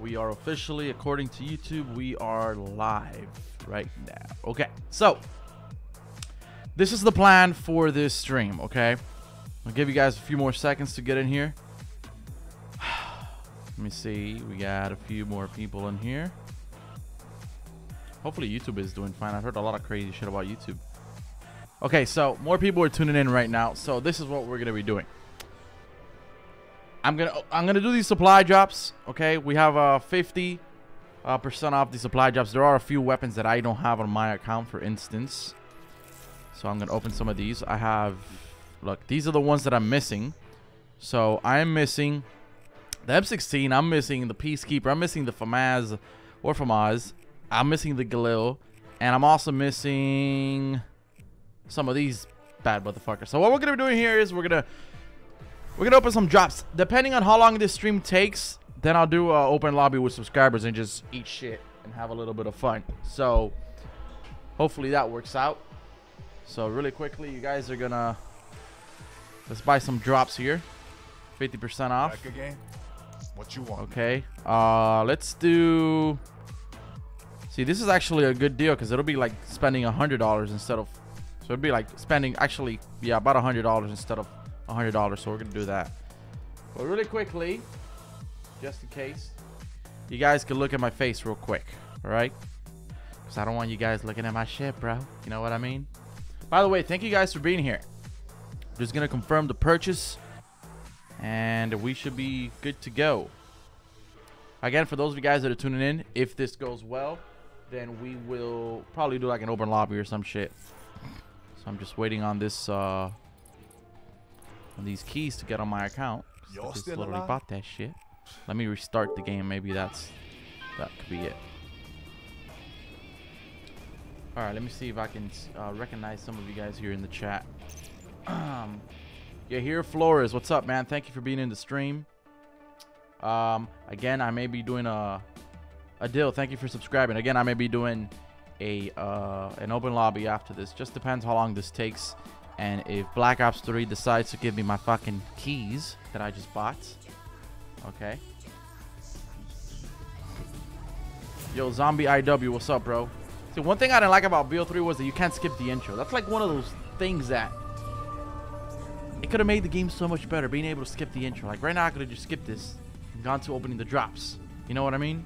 We are officially, according to YouTube, we are live right now. Okay, so this is the plan for this stream, okay? I'll give you guys a few more seconds to get in here. Let me see. We got a few more people in here. Hopefully YouTube is doing fine. I've heard a lot of crazy shit about YouTube. Okay, so more people are tuning in right now. So this is what we're gonna be doing. I'm gonna I'm gonna do these supply drops. Okay, we have uh 50 uh, percent off the supply drops. There are a few weapons that I don't have on my account, for instance. So I'm gonna open some of these. I have look. These are the ones that I'm missing. So I am missing the M16. I'm missing the Peacekeeper. I'm missing the FAMAS or FAMAS. I'm missing the Galil, and I'm also missing some of these bad motherfuckers. So what we're gonna be doing here is we're gonna we're gonna open some drops. Depending on how long this stream takes, then I'll do open lobby with subscribers and just eat shit and have a little bit of fun. So hopefully that works out. So really quickly, you guys are gonna let's buy some drops here. 50% off. Back again? What you want? Okay. Uh, let's do. See, this is actually a good deal because it'll be like spending a hundred dollars instead of. So it'd be like spending actually, yeah, about a hundred dollars instead of a hundred dollars. So we're gonna do that. But really quickly, just in case, you guys can look at my face real quick, all right? Because I don't want you guys looking at my shit, bro. You know what I mean? By the way, thank you guys for being here. Just gonna confirm the purchase and we should be good to go. Again, for those of you guys that are tuning in, if this goes well, then we will probably do like an open lobby or some shit. So I'm just waiting on this, uh, on these keys to get on my account. I just still literally alive? bought that shit. Let me restart the game. Maybe that's, that could be it. All right, let me see if I can uh, recognize some of you guys here in the chat. Um, yeah, here Flores, what's up, man? Thank you for being in the stream. Um, again, I may be doing a a deal. Thank you for subscribing. Again, I may be doing a uh, an open lobby after this. Just depends how long this takes, and if Black Ops 3 decides to give me my fucking keys that I just bought. Okay. Yo, Zombie IW, what's up, bro? See, one thing I didn't like about BO3 was that you can't skip the intro. That's like one of those things that it could have made the game so much better, being able to skip the intro. Like right now, I could have just skipped this and gone to opening the drops. You know what I mean?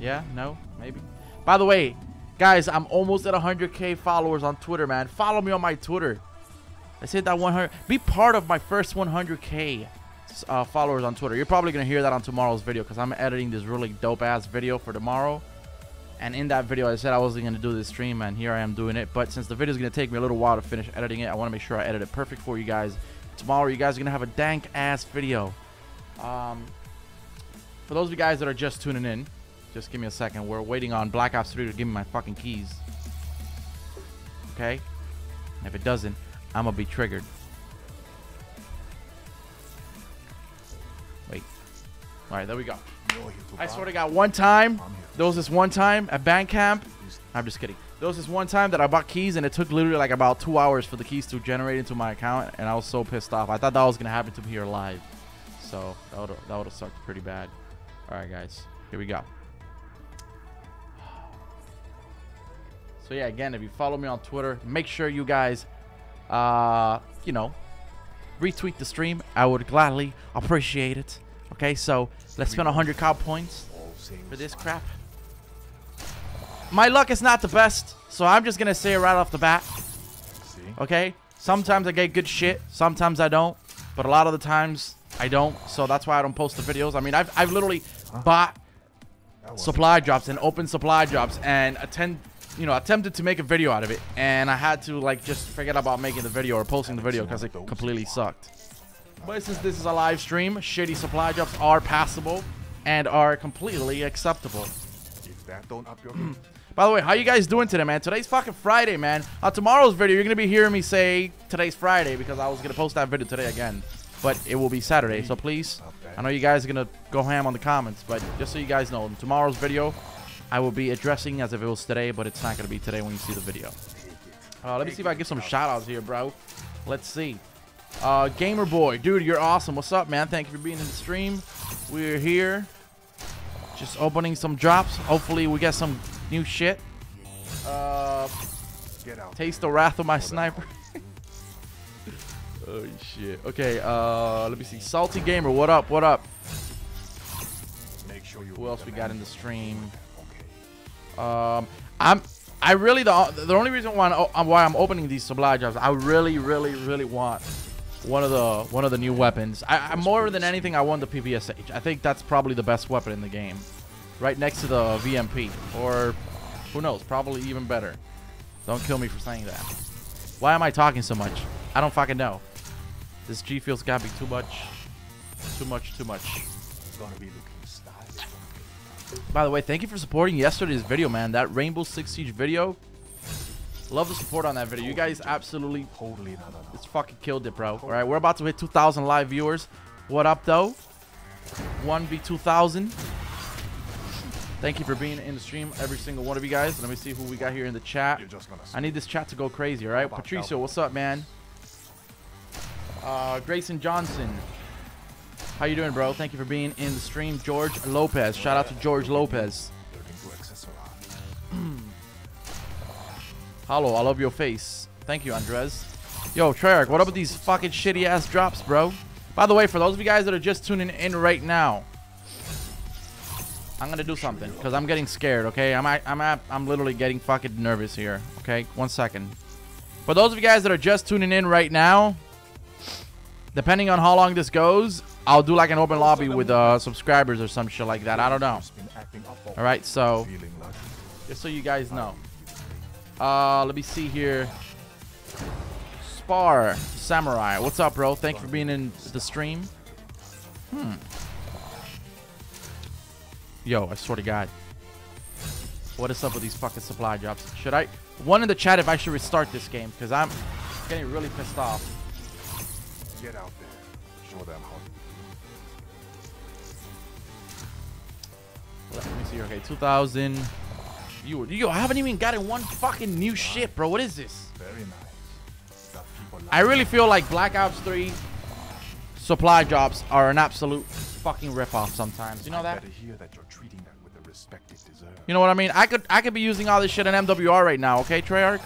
Yeah? No? Maybe? By the way, guys, I'm almost at 100k followers on Twitter, man. Follow me on my Twitter. I said that 100. Be part of my first 100k uh, followers on Twitter. You're probably gonna hear that on tomorrow's video because I'm editing this really dope ass video for tomorrow. And in that video, I said I wasn't gonna do this stream, and here I am doing it. But since the video is gonna take me a little while to finish editing it, I want to make sure I edit it perfect for you guys. Tomorrow, you guys are gonna have a dank ass video. Um, for those of you guys that are just tuning in, just give me a second. We're waiting on Black Ops 3 to give me my fucking keys. Okay? And if it doesn't, I'm gonna be triggered. Wait. Alright, there we go. I swear to God, one time, I'm there was this one time at band camp. I'm just kidding. There was this one time that I bought keys and it took literally like about two hours for the keys to generate into my account, and I was so pissed off. I thought that was gonna happen to me here live, so that would that would have sucked pretty bad. All right, guys, here we go. So yeah, again, if you follow me on Twitter, make sure you guys, uh, you know, retweet the stream. I would gladly appreciate it. Okay, so let's spend 100 COD points for this crap. My luck is not the best, so I'm just gonna say it right off the bat. Okay, sometimes I get good shit, sometimes I don't, but a lot of the times I don't. So that's why I don't post the videos. I mean, I've I've literally bought supply drops and open supply drops and attend you know attempted to make a video out of it and i had to like just forget about making the video or posting the video because it completely sucked. But since this is a live stream shitty supply drops are passable and are completely acceptable. By the way how you guys doing today man? Today's fucking friday man. On tomorrow's video you're gonna be hearing me say today's friday because i was gonna post that video today again but it will be saturday so please i know you guys are gonna go ham on the comments but just so you guys know tomorrow's video i will be addressing as if it was today but it's not gonna be today when you see the video uh, let me see if i get some shout outs here bro let's see uh gamer boy dude you're awesome what's up man thank you for being in the stream we're here Just opening some drops. Hopefully we get some new shit. Uh, Get out. taste the wrath of my sniper. oh shit. Okay. Uh, let me see. Salty gamer, what up? What up? Make sure you Who else we got in the stream? Um, I'm. I really the the only reason why I'm, why I'm opening these supply drops. I really, really, really want one of the one of the new weapons. I, I more than anything, I want the PPSH. I think that's probably the best weapon in the game, right next to the VMP, or who knows, probably even better. Don't kill me for saying that. Why am I talking so much? I don't fucking know. This G Fuel's gotta be too much, too much, too much. It's gonna be. By the way, thank you for supporting yesterday's video, man. That Rainbow Six Siege video. Love the support on that video. You guys absolutely Totally just fucking killed it, bro. All right, we're about to hit 2,000 live viewers. What up, though? 1v2000. Thank you for being in the stream, every single one of you guys. Let me see who we got here in the chat. You're just gonna. I need this chat to go crazy, all right? Patricio, what's up, man? Uh, Grayson Johnson. How you doing, bro? Thank you for being in the stream. George Lopez. Shout out to George Lopez. Hollow, I love your face. Thank you, Andres. Yo, Treyarch, what up with these fucking shitty ass drops, bro? By the way, for those of you guys that are just tuning in right now, I'm gonna do something because I'm getting scared. Okay, I'm I'm I'm literally getting fucking nervous here. Okay, one second. For those of you guys that are just tuning in right now, depending on how long this goes, I'll do like an open lobby with uh, subscribers or some shit like that. I don't know. All right, so just so you guys know. Uh, let me see here. Spar Samurai, what's up, bro? Thank you for being in the stream. Hmm. Yo, I swear to God. What is up with these fucking supply drops? Should I? One in the chat if I should restart this game because I'm getting really pissed off. Get out there. Show them Let me see. Okay, 2000. You, yo, I haven't even gotten one fucking new shit, bro. What is this? Very nice. I really feel like Black Ops 3 supply drops are an absolute fucking ripoff sometimes. You know that? hear that you're treating that with the respect it. You know what I mean? I could I could be using all this shit in MWR right now, okay, Treyarch?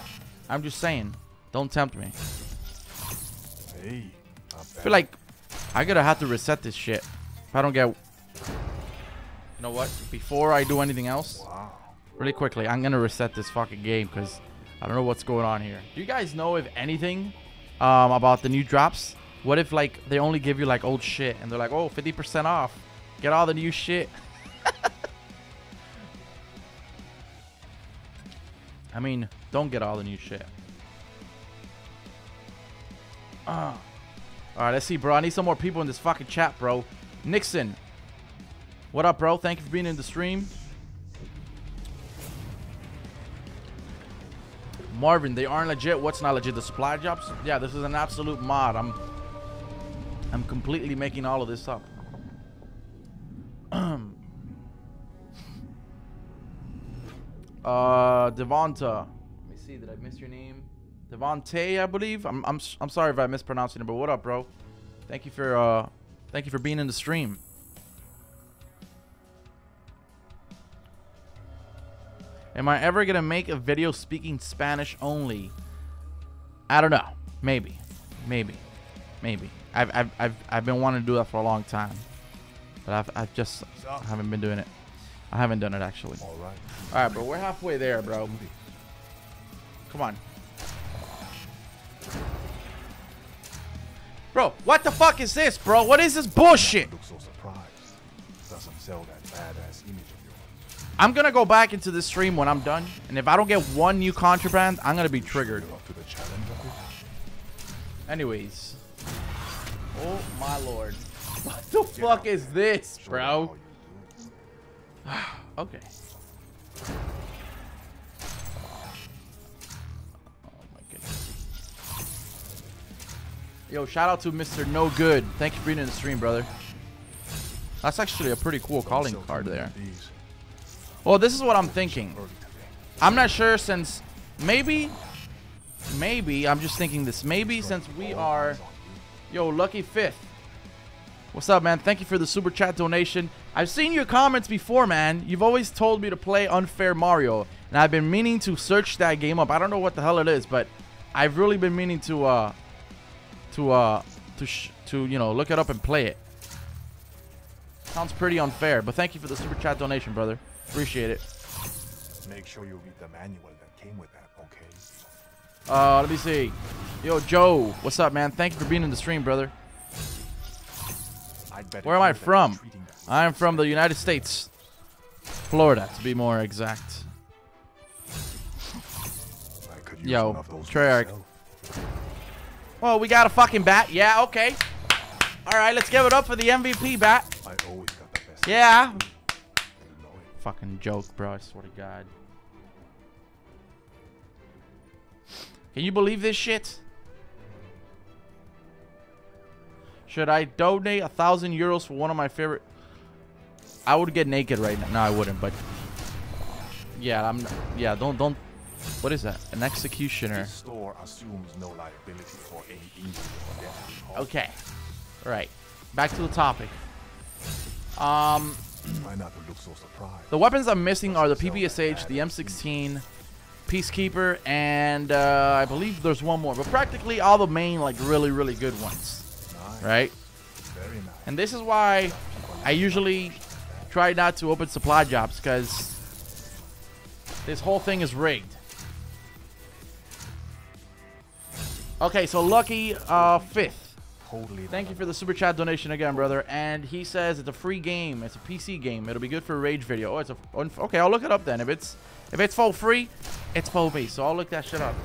I'm just saying. Don't tempt me. Hey. I feel like I gotta have to reset this shit. If I don't get... You know what? Before I do anything else, Wow. really quickly, I'm gonna reset this fucking game because I don't know what's going on here. Do you guys know if anything um, about the new drops? What if like they only give you like old shit and they're like, oh, 50% off. Get all the new shit. I mean, don't get all the new shit. Ah. All right, let's see, bro. I need some more people in this fucking chat, bro. Nixon. What up, bro? Thank you for being in the stream. Marvin, they aren't legit. What's not legit? The supply drops? Yeah, this is an absolute mod. I'm I'm completely making all of this up. uh Devonta. Let me see, did I miss your name? Devonte, I believe. I'm I'm I'm sorry if I mispronounced name, but what up, bro? Thank you for uh thank you for being in the stream. Am I ever gonna make a video speaking Spanish only? I don't know. Maybe, maybe, maybe. I've I've I've, I've been wanting to do that for a long time, but I've I've just I haven't been doing it. I haven't done it actually. All right. All right, bro. We're halfway there, bro. Come on. Bro, what the fuck is this, bro? What is this bullshit? Look so surprised. Doesn't sell that badass image of yours. I'm gonna go back into the stream when I'm done, and if I don't get one new contraband, I'm gonna be triggered. Anyways. Oh my lord. What the fuck is this, bro? Okay. Oh. Yo, shout out to Mr. No Good. Thank you for being in the stream, brother. That's actually a pretty cool calling card there. Well, this is what I'm thinking. I'm not sure since maybe, maybe, I'm just thinking this. Maybe since we are, yo, lucky fifth. What's up, man? Thank you for the super chat donation. I've seen your comments before, man. You've always told me to play Unfair Mario, and I've been meaning to search that game up. I don't know what the hell it is, but I've really been meaning to, uh, to, uh, to, to, you know, look it up and play it. Sounds pretty unfair, but thank you for the super chat donation, brother. Appreciate it. Make sure you read the manual that came with that, okay? Uh, let me see. Yo, Joe, what's up, man? Thank you for being in the stream, brother. I'd Where am I from? I'm from the United States. Florida, to be more exact. I could use Yo, one of those Treyarch. Well, we got a fucking bat. Yeah, okay. All right, let's give it up for the MVP bat. I always got the best. Yeah. You know it. Fucking joke, bro. I swear to God. Can you believe this shit? Should I donate a thousand euros for one of my favorite? I would get naked right now. No, I wouldn't. But yeah, I'm. Yeah, don't don't. What is that? An executioner. This store assumes no liability for any injury or death. Okay. All right. Back to the topic. Um, Try not to look so surprised. the weapons I'm missing are the PPSH, the M16, Peacekeeper, and uh, I believe there's one more. But practically all the main, like, really, really good ones. Right? Very nice. And this is why I usually try not to open supply drops, because this whole thing is rigged. Okay, so Lucky uh, fifth. Totally. Thank you for the super chat donation again, brother. And he says it's a free game. It's a PC game. It'll be good for a rage video. Oh, it's a okay. I'll look it up then. If it's if it's for free, it's for me. So I'll look that shit up.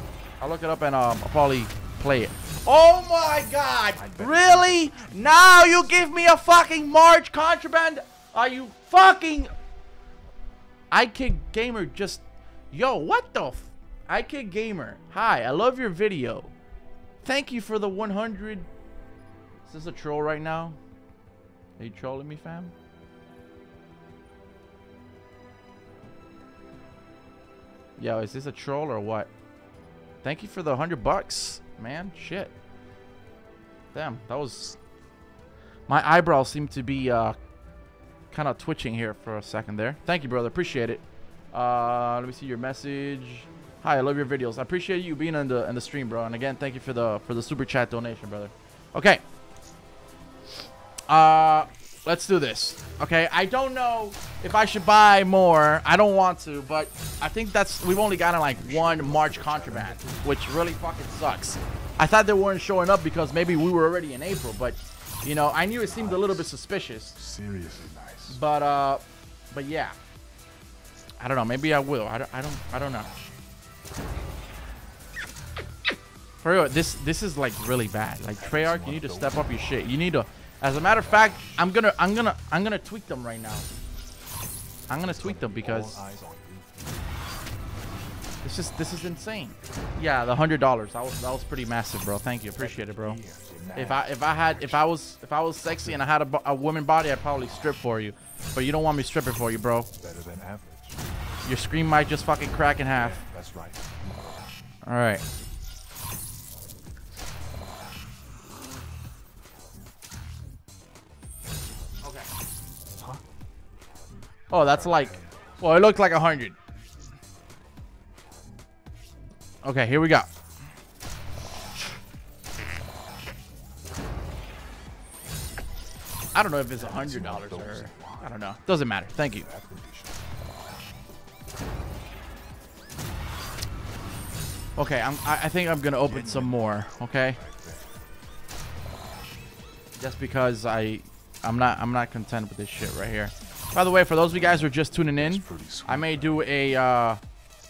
I'll look it up and um, I'll probably play it. Oh my God! Really? Now you give me a fucking March contraband? Are you fucking? iKid Gamer just, yo, what the? F iKid Gamer, hi. I love your video. Thank you for the 100. Is this a troll right now? Are you trolling me, fam? Yo, is this a troll or what? Thank you for the 100 bucks, man. Shit. Damn, that was... My eyebrows seem to be uh, kind of twitching here for a second there. Thank you, brother. Appreciate it. Uh, let me see your message. Hi, I love your videos. I appreciate you being in the in the stream, bro. And again, thank you for the for the super chat donation, brother. Okay. Uh, let's do this. Okay, I don't know if I should buy more. I don't want to, but I think that's we've only gotten like one March contraband, which really fucking sucks. I thought they weren't showing up because maybe we were already in April, but you know, I knew it seemed a little bit suspicious. Seriously nice. But uh, but yeah, I don't know. Maybe I will. I don't. I don't. I don't know. For real, this this is like really bad. Like Treyarch, you need to step up your shit. You need to. As a matter of fact, I'm gonna I'm gonna I'm gonna tweak them right now. I'm gonna tweak them because it's just this is insane. Yeah, the hundred dollars. That was that was pretty massive, bro. Thank you, appreciate it, bro. If I if I had if I was if I was sexy and I had a, a woman body, I'd probably strip for you. But you don't want me stripping for you, bro. better than average. Your screen might just fucking crack in half. That's right. All right. Oh, that's like, well, it looked like a hundred. Okay, here we go. I don't know if it's a hundred dollars or I don't know. Doesn't matter. Thank you. Okay, I'm, I I think I'm gonna open some more. Okay. Just because I, I'm not I'm not content with this shit right here. By the way, for those of you guys who are just tuning in, I may do a, uh,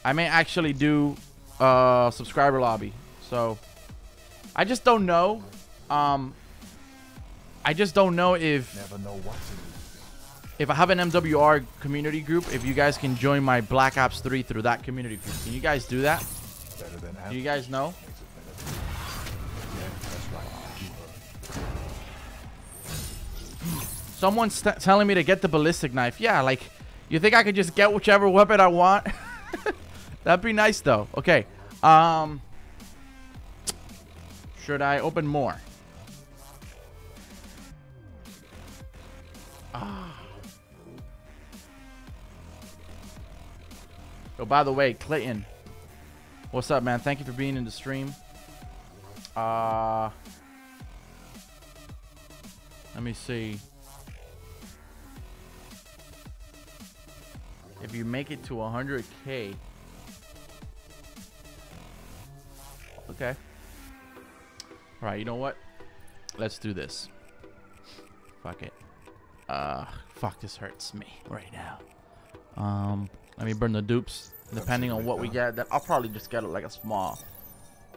I may actually do a subscriber lobby. So, I just don't know. Um, I just don't know if know what to do. if I have an MWR community group, if you guys can join my Black Ops 3 through that community group. Can you guys do that? Better than average. Do you guys know? Someone's telling me to get the ballistic knife. Yeah, like, you think I could just get whichever weapon I want? That'd be nice, though. Okay. Um, should I open more? Ah. Oh, by the way, Clayton. What's up, man? Thank you for being in the stream. Uh, let me see. If you make it to 100k, okay. All right, you know what? Let's do this. Fuck it. Uh, fuck, this hurts me right now. Um, let me burn the dupes. Depending on what we get, that I'll probably just get like a small,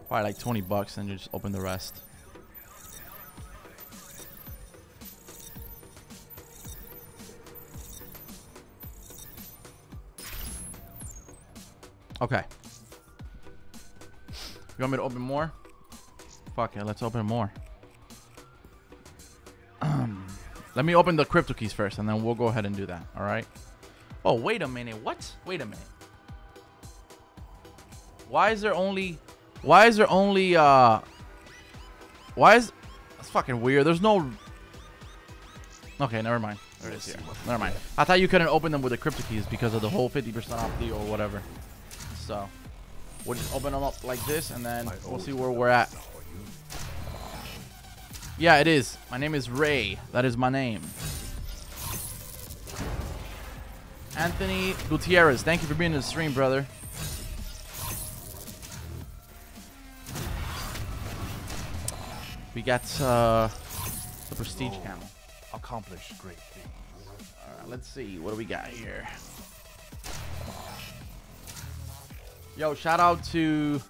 probably like 20 bucks, and just open the rest. Okay. You want me to open more? Fuck it, let's open more. Let me open the crypto keys first, and then we'll go ahead and do that. All right. Oh, wait a minute. What? Wait a minute. Why is there only? Why is there only? Uh. Why is? That's fucking weird. There's no. Okay, never mind. There it is here. Never mind. I thought you couldn't open them with the crypto keys because of the whole 50% off deal or whatever. So, we'll just open them up like this, and then we'll see where we're at. Yeah, it is. My name is Ray. That is my name. Anthony Gutierrez, thank you for being in the stream, brother. We got uh, the prestige Oh. camel. Accomplish great things. All right, let's see. What do we got here? Yo, shout out to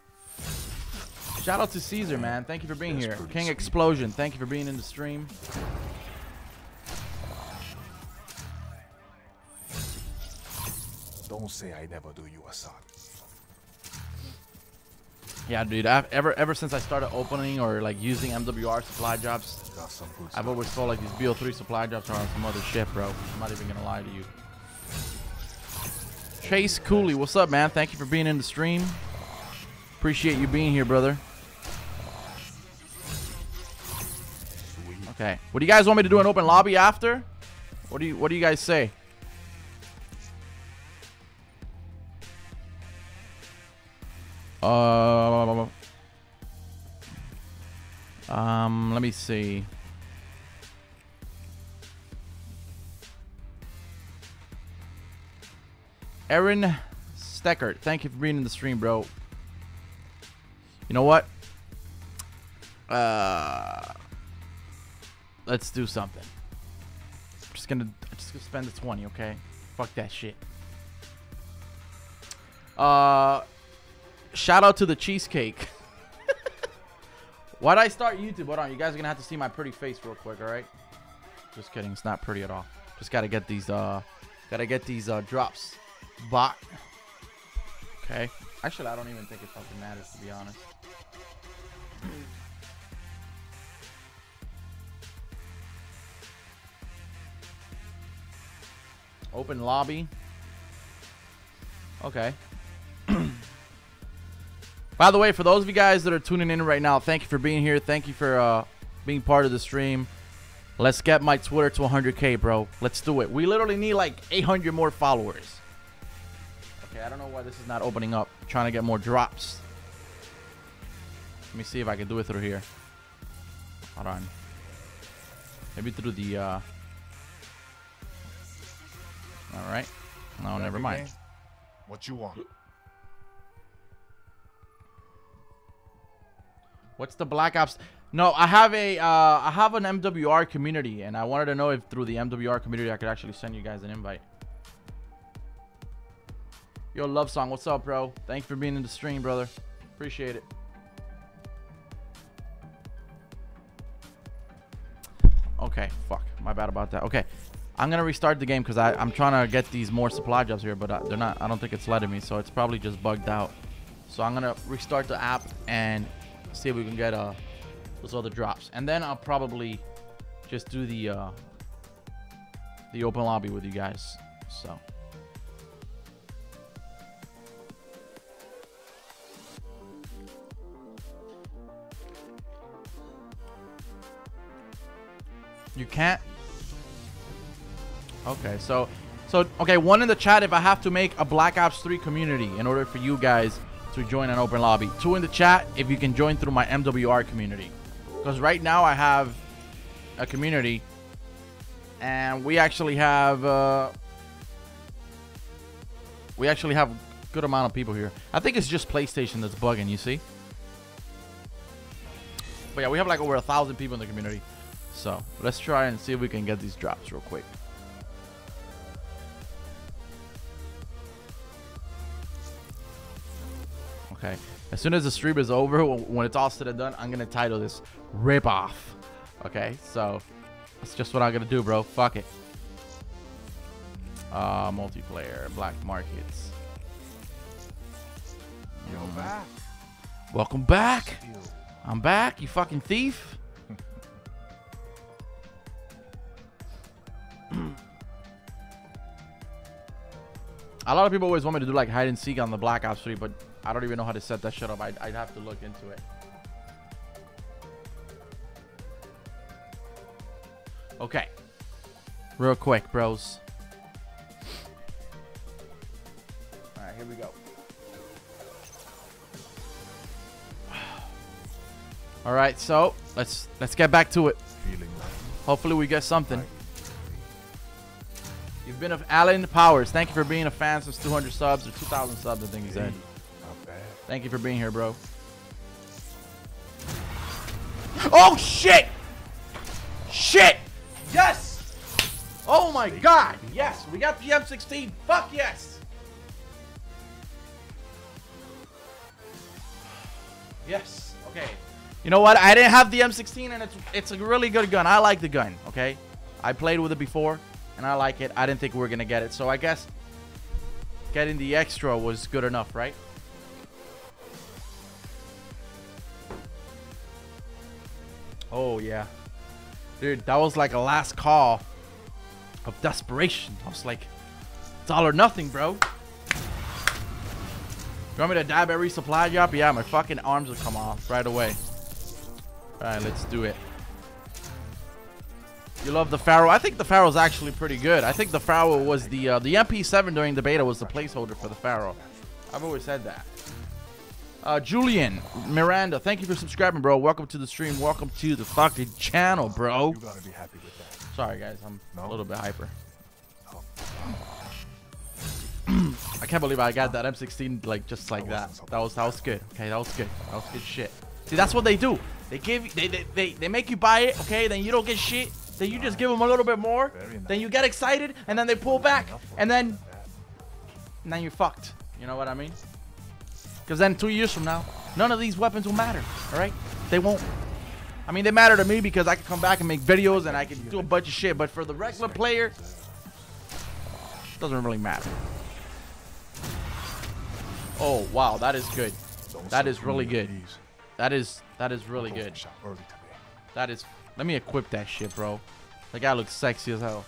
shout out to Caesar, man. Thank you for being here. King. Explosion, thank you for being in the stream. Don't say I never do you a son. Yeah, dude. I've ever ever since I started opening or like using MWR supply drops, Got some good I've always felt like these BO3 supply drops are on some other shit, bro. I'm not even gonna lie to you. Chase Cooley, what's up, man? Thank you for being in the stream. Appreciate you being here, brother. Okay. What do you guys want me to do an open lobby after? What do you What do you guys say? Uh, um, let me see. Aaron Steckert, thank you for being in the stream, bro. You know what? Uh, let's do something. I'm just gonna, I'm just gonna spend the 20, okay? Fuck that shit. Uh, shout out to the cheesecake. Why'd I start YouTube? Hold on, you guys are gonna have to see my pretty face real quick, all right? Just kidding, it's not pretty at all. Just gotta get these, uh, gotta get these uh drops bought. Okay. Actually, I don't even think it fucking matters to be honest. Open lobby. Okay. By the way, for those of you guys that are tuning in right now, thank you for being here. Thank you for uh, being part of the stream. Let's get my Twitter to 100k, bro. Let's do it. We literally need like 800 more followers. Okay, I don't know why this is not opening up. trying to get more drops. Let me see if I can do it through here. Hold on. Maybe through the. Uh... All right. No, never mind. What you want? What's the Black Ops? No, I have a uh, I have an MWR community, and I wanted to know if through the MWR community I could actually send you guys an invite. Yo, love song, what's up, bro? Thank you for being in the stream, brother. Appreciate it. Okay, fuck, my bad about that. Okay, I'm gonna restart the game because I'm trying to get these more supply drops here, but uh, they're not. I don't think it's letting me, so it's probably just bugged out. So I'm gonna restart the app and see if we can get uh those other drops, and then I'll probably just do the uh the open lobby with you guys. So. You can't. Okay, so So, okay, one in the chat if I have to make a Black Ops 3 community in order for you guys to join an open lobby. Two in the chat if you can join through my MWR community. Because right now I have a community and we actually have uh, we actually have a good amount of people here. I think it's just PlayStation that's bugging, you see? But yeah, we have like over a thousand people in the community. So let's try and see if we can get these drops real quick. Okay. As soon as the stream is over, when it's all said and done, I'm gonna title this "Rip Off." Okay, so that's just what I'm gonna do, bro. Fuck it. Uh, multiplayer, black markets. Yo, back. Welcome back. I'm back, you fucking thief. A lot of people always want me to do like hide and seek on the Black Ops 3, but I don't even know how to set that shit up. I'd, I'd have to look into it. Okay. Real quick, bros. Alright, here we go. All right, so let's let's get back to it. Hopefully we get something. You've been of Alan Powers. Thank you for being a fan since 200 subs or 2,000 subs. I think he said. not bad. Thank you for being here, bro. Oh shit! Shit! Yes! Oh my god! Yes, we got the M16. Fuck yes! Yes. Okay. You know what? I didn't have the M16, and it's it's a really good gun. I like the gun. Okay. I played with it before, and I like it. I didn't think we were gonna get it, so I guess getting the extra was good enough, right? Oh yeah. Dude, that was like a last call of desperation. I was like, it's all or nothing, bro. You want me to dab every supply drop? Yeah, my fucking arms will come off right away. Alright, let's do it. You love the Pharo? I think the Pharo's actually pretty good. I think the Pharo was the uh, the MP7 during the beta was the placeholder for the Pharo. I've always said that. Uh, Julian Miranda, thank you for subscribing, bro. Welcome to the stream. Welcome to the fucking channel, bro. You gotta be happy with that. Sorry, guys. I'm a little bit hyper. Oh, I can't believe I got that M16 like just like that. That was that was good. Okay, that was good. That was good shit. See, that's what they do. They give you, they, they they they make you buy it. Okay, then you don't get shit. Then you just give them a little bit more. Nice. Then you get excited, and then they pull back, and then and then you're fucked. You know what I mean? Because then two years from now, none of these weapons will matter. All right? They won't. I mean, they matter to me because I can come back and make videos and I can do a bunch of shit. But for the regular player, it doesn't really matter. Oh wow, that is good. That is really good. That is that is really good. the shop early today. That is. Let me equip that shit, bro. That guy looks sexy as hell.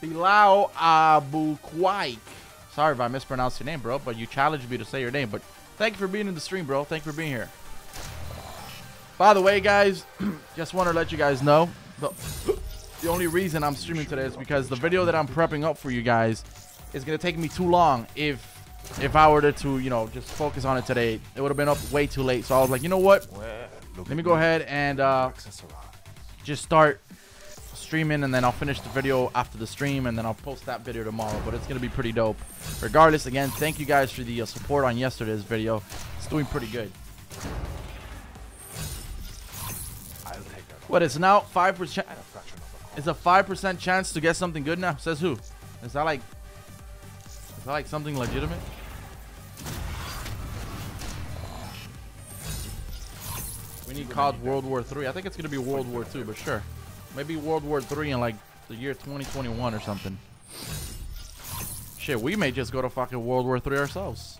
Bilal Abu Quaik. Sorry if I mispronounced your name, bro, but you challenged me to say your name. But thank you for being in the stream, bro. Thank you for being here. By the way, guys, just want to let you guys know the, the only reason I'm streaming today is because the video that I'm prepping up for you guys is gonna take me too long. If if I were to, to you know just focus on it today, it would have been up way too late. So I was like, you know what? Let me go ahead and uh, just start streaming and then I'll finish the video after the stream and then I'll post that video tomorrow. But it's gonna be pretty dope. Regardless again thank you guys for the uh, support on yesterday's video. It's doing pretty good. What it's now five percent A fraction of a it's a five percent chance to get something good now? Says who? Is that like is that like something legitimate we need COD World War Three. I think it's gonna be World War Two, but sure. Maybe World War Three in like the year 2021 or something. Shit, we may just go to fucking World War Three ourselves.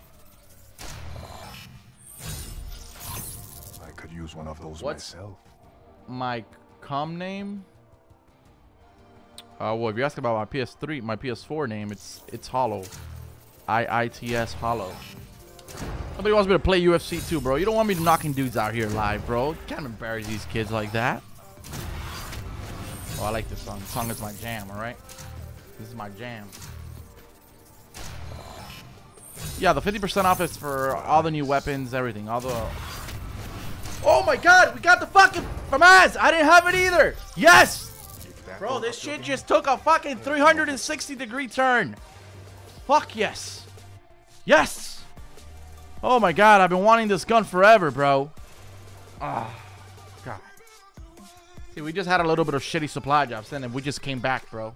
I could use one of those What's- myself. My com name. Uh, well, if you ask about my PS3, my PS4 name, it's it's Hollow. I I T S Hollow. Somebody wants me to play UFC too, bro. You don't want me knocking dudes out here live, bro. You can't embarrass these kids like that. Oh, I like this song. This song is my jam, alright? This is my jam. Yeah, the 50% off is for all the new weapons, everything. All the... Oh my god, we got the fucking FAMAS! I didn't have it either! Yes! Bro, this shit just took a fucking 360 degree turn. Fuck yes. Yes! Oh my god, I've been wanting this gun forever, bro. Ah, god. See, we just had a little bit of shitty supply drops then, we just came back, bro.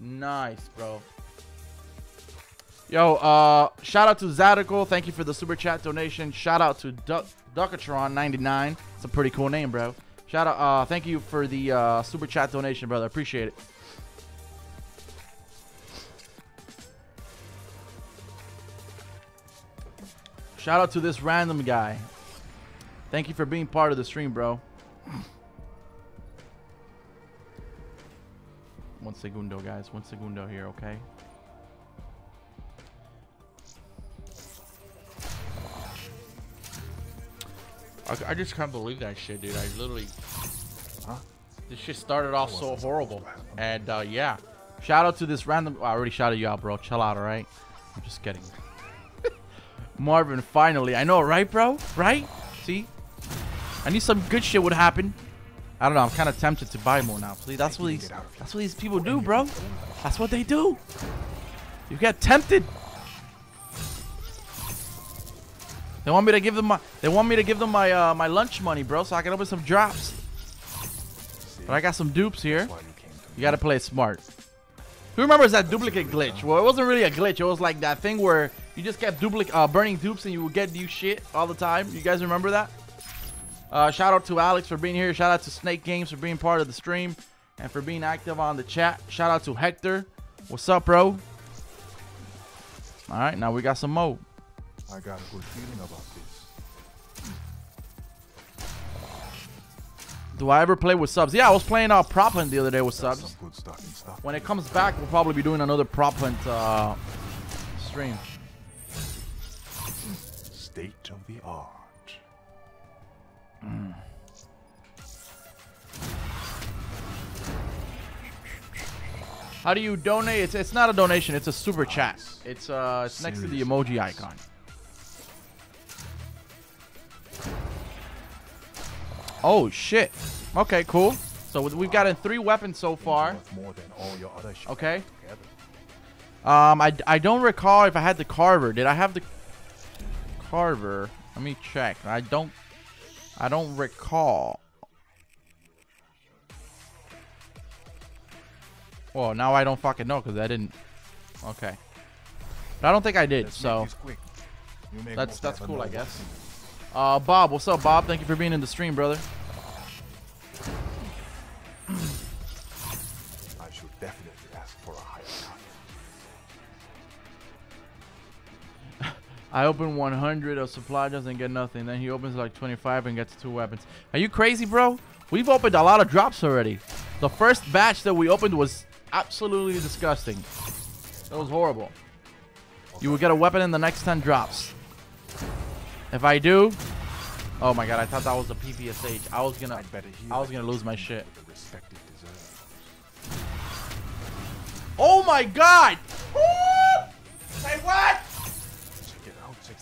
Nice, bro. Yo, uh, shout out to Zadical. Thank you for the super chat donation. Shout out to Duck Duckatron99. It's a pretty cool name, bro. Shout out, uh, thank you for the uh, super chat donation, brother. Appreciate it. Shout out to this random guy. Thank you for being part of the stream, bro. One segundo, guys. One segundo here, okay? I, I just can't believe that shit, dude. I literally. Huh? This shit started off so horrible. And, uh, yeah. Shout out to this random. I already shouted you out, bro. Chill out, alright? I'm just kidding. Marvin, finally. I know, right, bro? Right? See? I knew some good shit would happen. I don't know. I'm kind of tempted to buy more now. Please, that's what these. That's what these people do, bro. That's what they do. You get tempted. They want me to give them my. They want me to give them my uh, my lunch money, bro, so I can open some drops. But I got some dupes here. you gotta play smart. Who remembers that duplicate glitch? Well, it wasn't really a glitch. It was like that thing where you just kept duplic uh, burning dupes and you would get new shit all the time. You guys remember that? Uh, shout out to Alex for being here. Shout out to Snake Games for being part of the stream and for being active on the chat. Shout out to Hector. What's up, bro? All right, now we got some mo. I got a good feeling about this. Do I ever play with subs? Yeah, I was playing uh, Prop Hunt the other day with Got subs. some good stuff. When it comes back, we'll probably be doing another Prop Hunt uh, stream. State of the art. How do you donate? It's it's not a donation. It's a super chat. It's uh it's next to the emoji icon. Oh shit. Okay, cool. So we- we've gotten three weapons so far. More than all your other Okay. Um, I, I don't recall if I had the carver. Did I have the carver? Let me check. I don't. I don't recall. Well, now I don't fucking know because I didn't. Okay. But I don't think I did. Let's So. That's that's cool, I guess. Uh, Bob, what's up, Bob? Thank you for being in the stream, brother. I open 100 of supply drops and get nothing. Then he opens like 25 and gets two weapons. Are you crazy, bro? We've opened a lot of drops already. The first batch that we opened was absolutely disgusting. It was horrible. You will get a weapon in the next 10 drops. If I do, oh my god, I thought that was a PPSH. I was gonna, I was gonna lose my shit. Oh my god! Say what?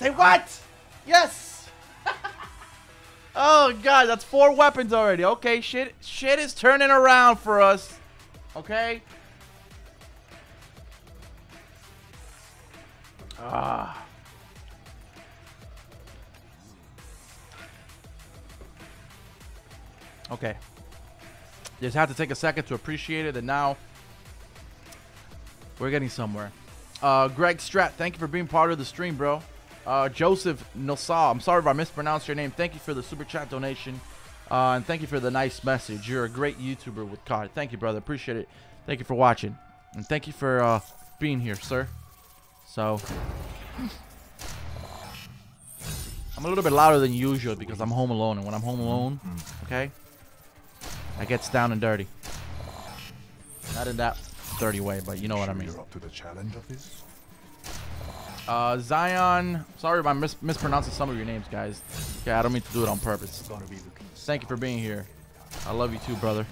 Say what? Yes. oh god, that's four weapons already. Okay, shit, shit is turning around for us. Okay. Ah. Okay. Just had to take a second to appreciate it, and now we're getting somewhere. Uh, Greg Strat, thank you for being part of the stream, bro. Uh, Joseph Nosal, I'm sorry if I mispronounced your name. Thank you for the super chat donation. Uh, and thank you for the nice message. You're a great YouTuber with COD. Thank you, brother. Appreciate it. Thank you for watching. And thank you for uh, being here, sir. So, I'm a little bit louder than usual because I'm home alone. And when I'm home alone, okay, I gets down and dirty. Not in that dirty way, but you know what I mean. You're up to the challenge of this. Uh, Zion. Sorry if I'm mis- mispronouncing some of your names, guys. Okay, I don't mean to do it on purpose. It's gonna be looking. Thank you for being here. I love you too, brother.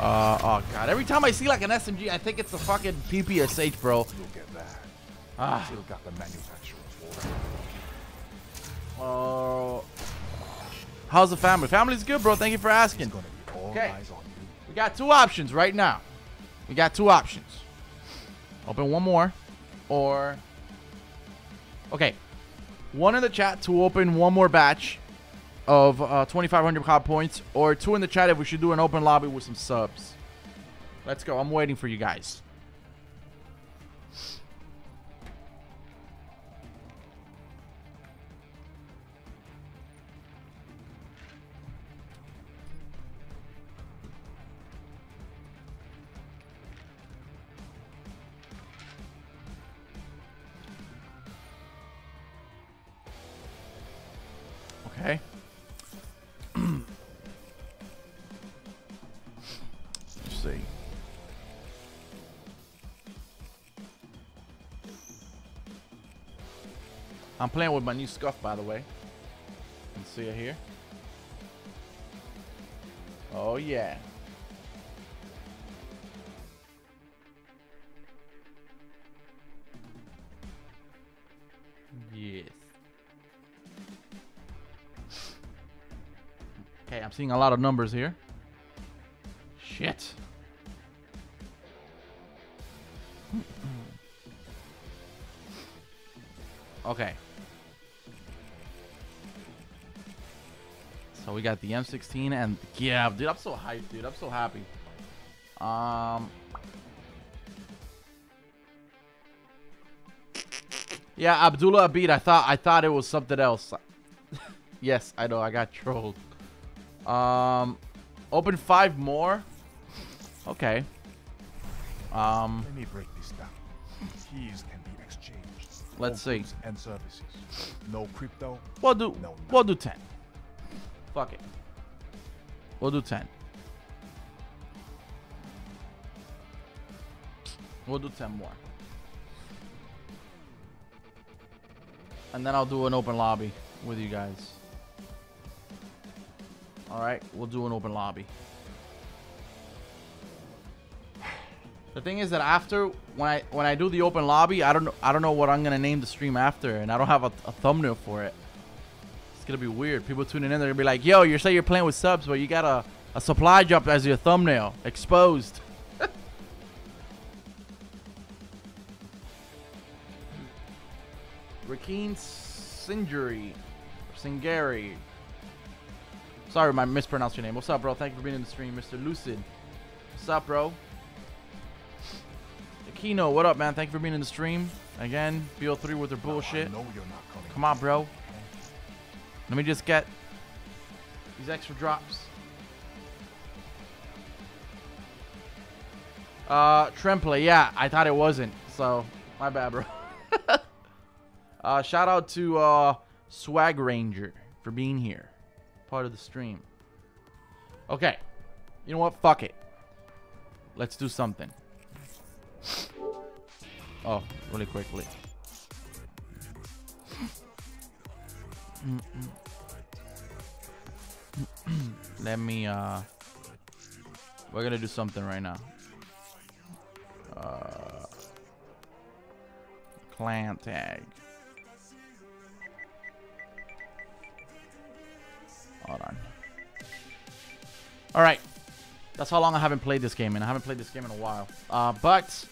Uh, oh god. Every time I see like an SMG, I think it's a fucking PPSH, bro. Look at that. Ah. Still got the manufacturer's. Oh. how's the family? Family's good, bro. Thank you for asking. It's gonna be all Okay. eyes on you. We got two options right now. We got two options. Open one more, or okay, one in the chat to open one more batch of uh, 2,500 COD points, or two in the chat if we should do an open lobby with some subs. Let's go. I'm waiting for you guys. Playing with my new SCUF, by the way. You can see it here. Oh, yeah. Yes. Okay, I'm seeing a lot of numbers here. Shit. Got the M16 and yeah, dude, I'm so hyped, dude. I'm so happy. Um Yeah, Abdullah Abid, I thought I thought it was something else. yes, I know, I got trolled. Um open five more. Okay. Um Let me break this down. Keys can be exchanged. Let's see. And services. No crypto. We'll do No, we'll do 10. Fuck it. We'll do 10. We'll do 10 more. And then I'll do an open lobby with you guys. Alright, we'll do an open lobby. The thing is that after when I when I do the open lobby, I don't know I don't know what I'm gonna name the stream after, and I don't have a, a thumbnail for it. It's gonna be weird. People tuning in, they're gonna be like, "Yo, you say you're playing with subs, but you got a a supply drop as your thumbnail, exposed." Rakeen Sinjuri, Singari. Sorry, I mispronounced your name. What's up, bro? Thank you for being in the stream, Mr. Lucid. What's up, bro? Kino, what up, man? Thank you for being in the stream. Again, BO3 with their bullshit. I know you're not coming. Come on, bro. Let me just get these extra drops. Uh, Tremplay, yeah, I thought it wasn't. So, my bad, bro. uh, shout out to uh, Swag Ranger for being here. Part of the stream. Okay. You know what? Fuck it. Let's do something. Oh, really quickly. Let me, uh... We're gonna do something right now. Uh... Clan tag. Hold on. Alright. That's how long I haven't played this game, and I haven't played this game in a while. Uh, but...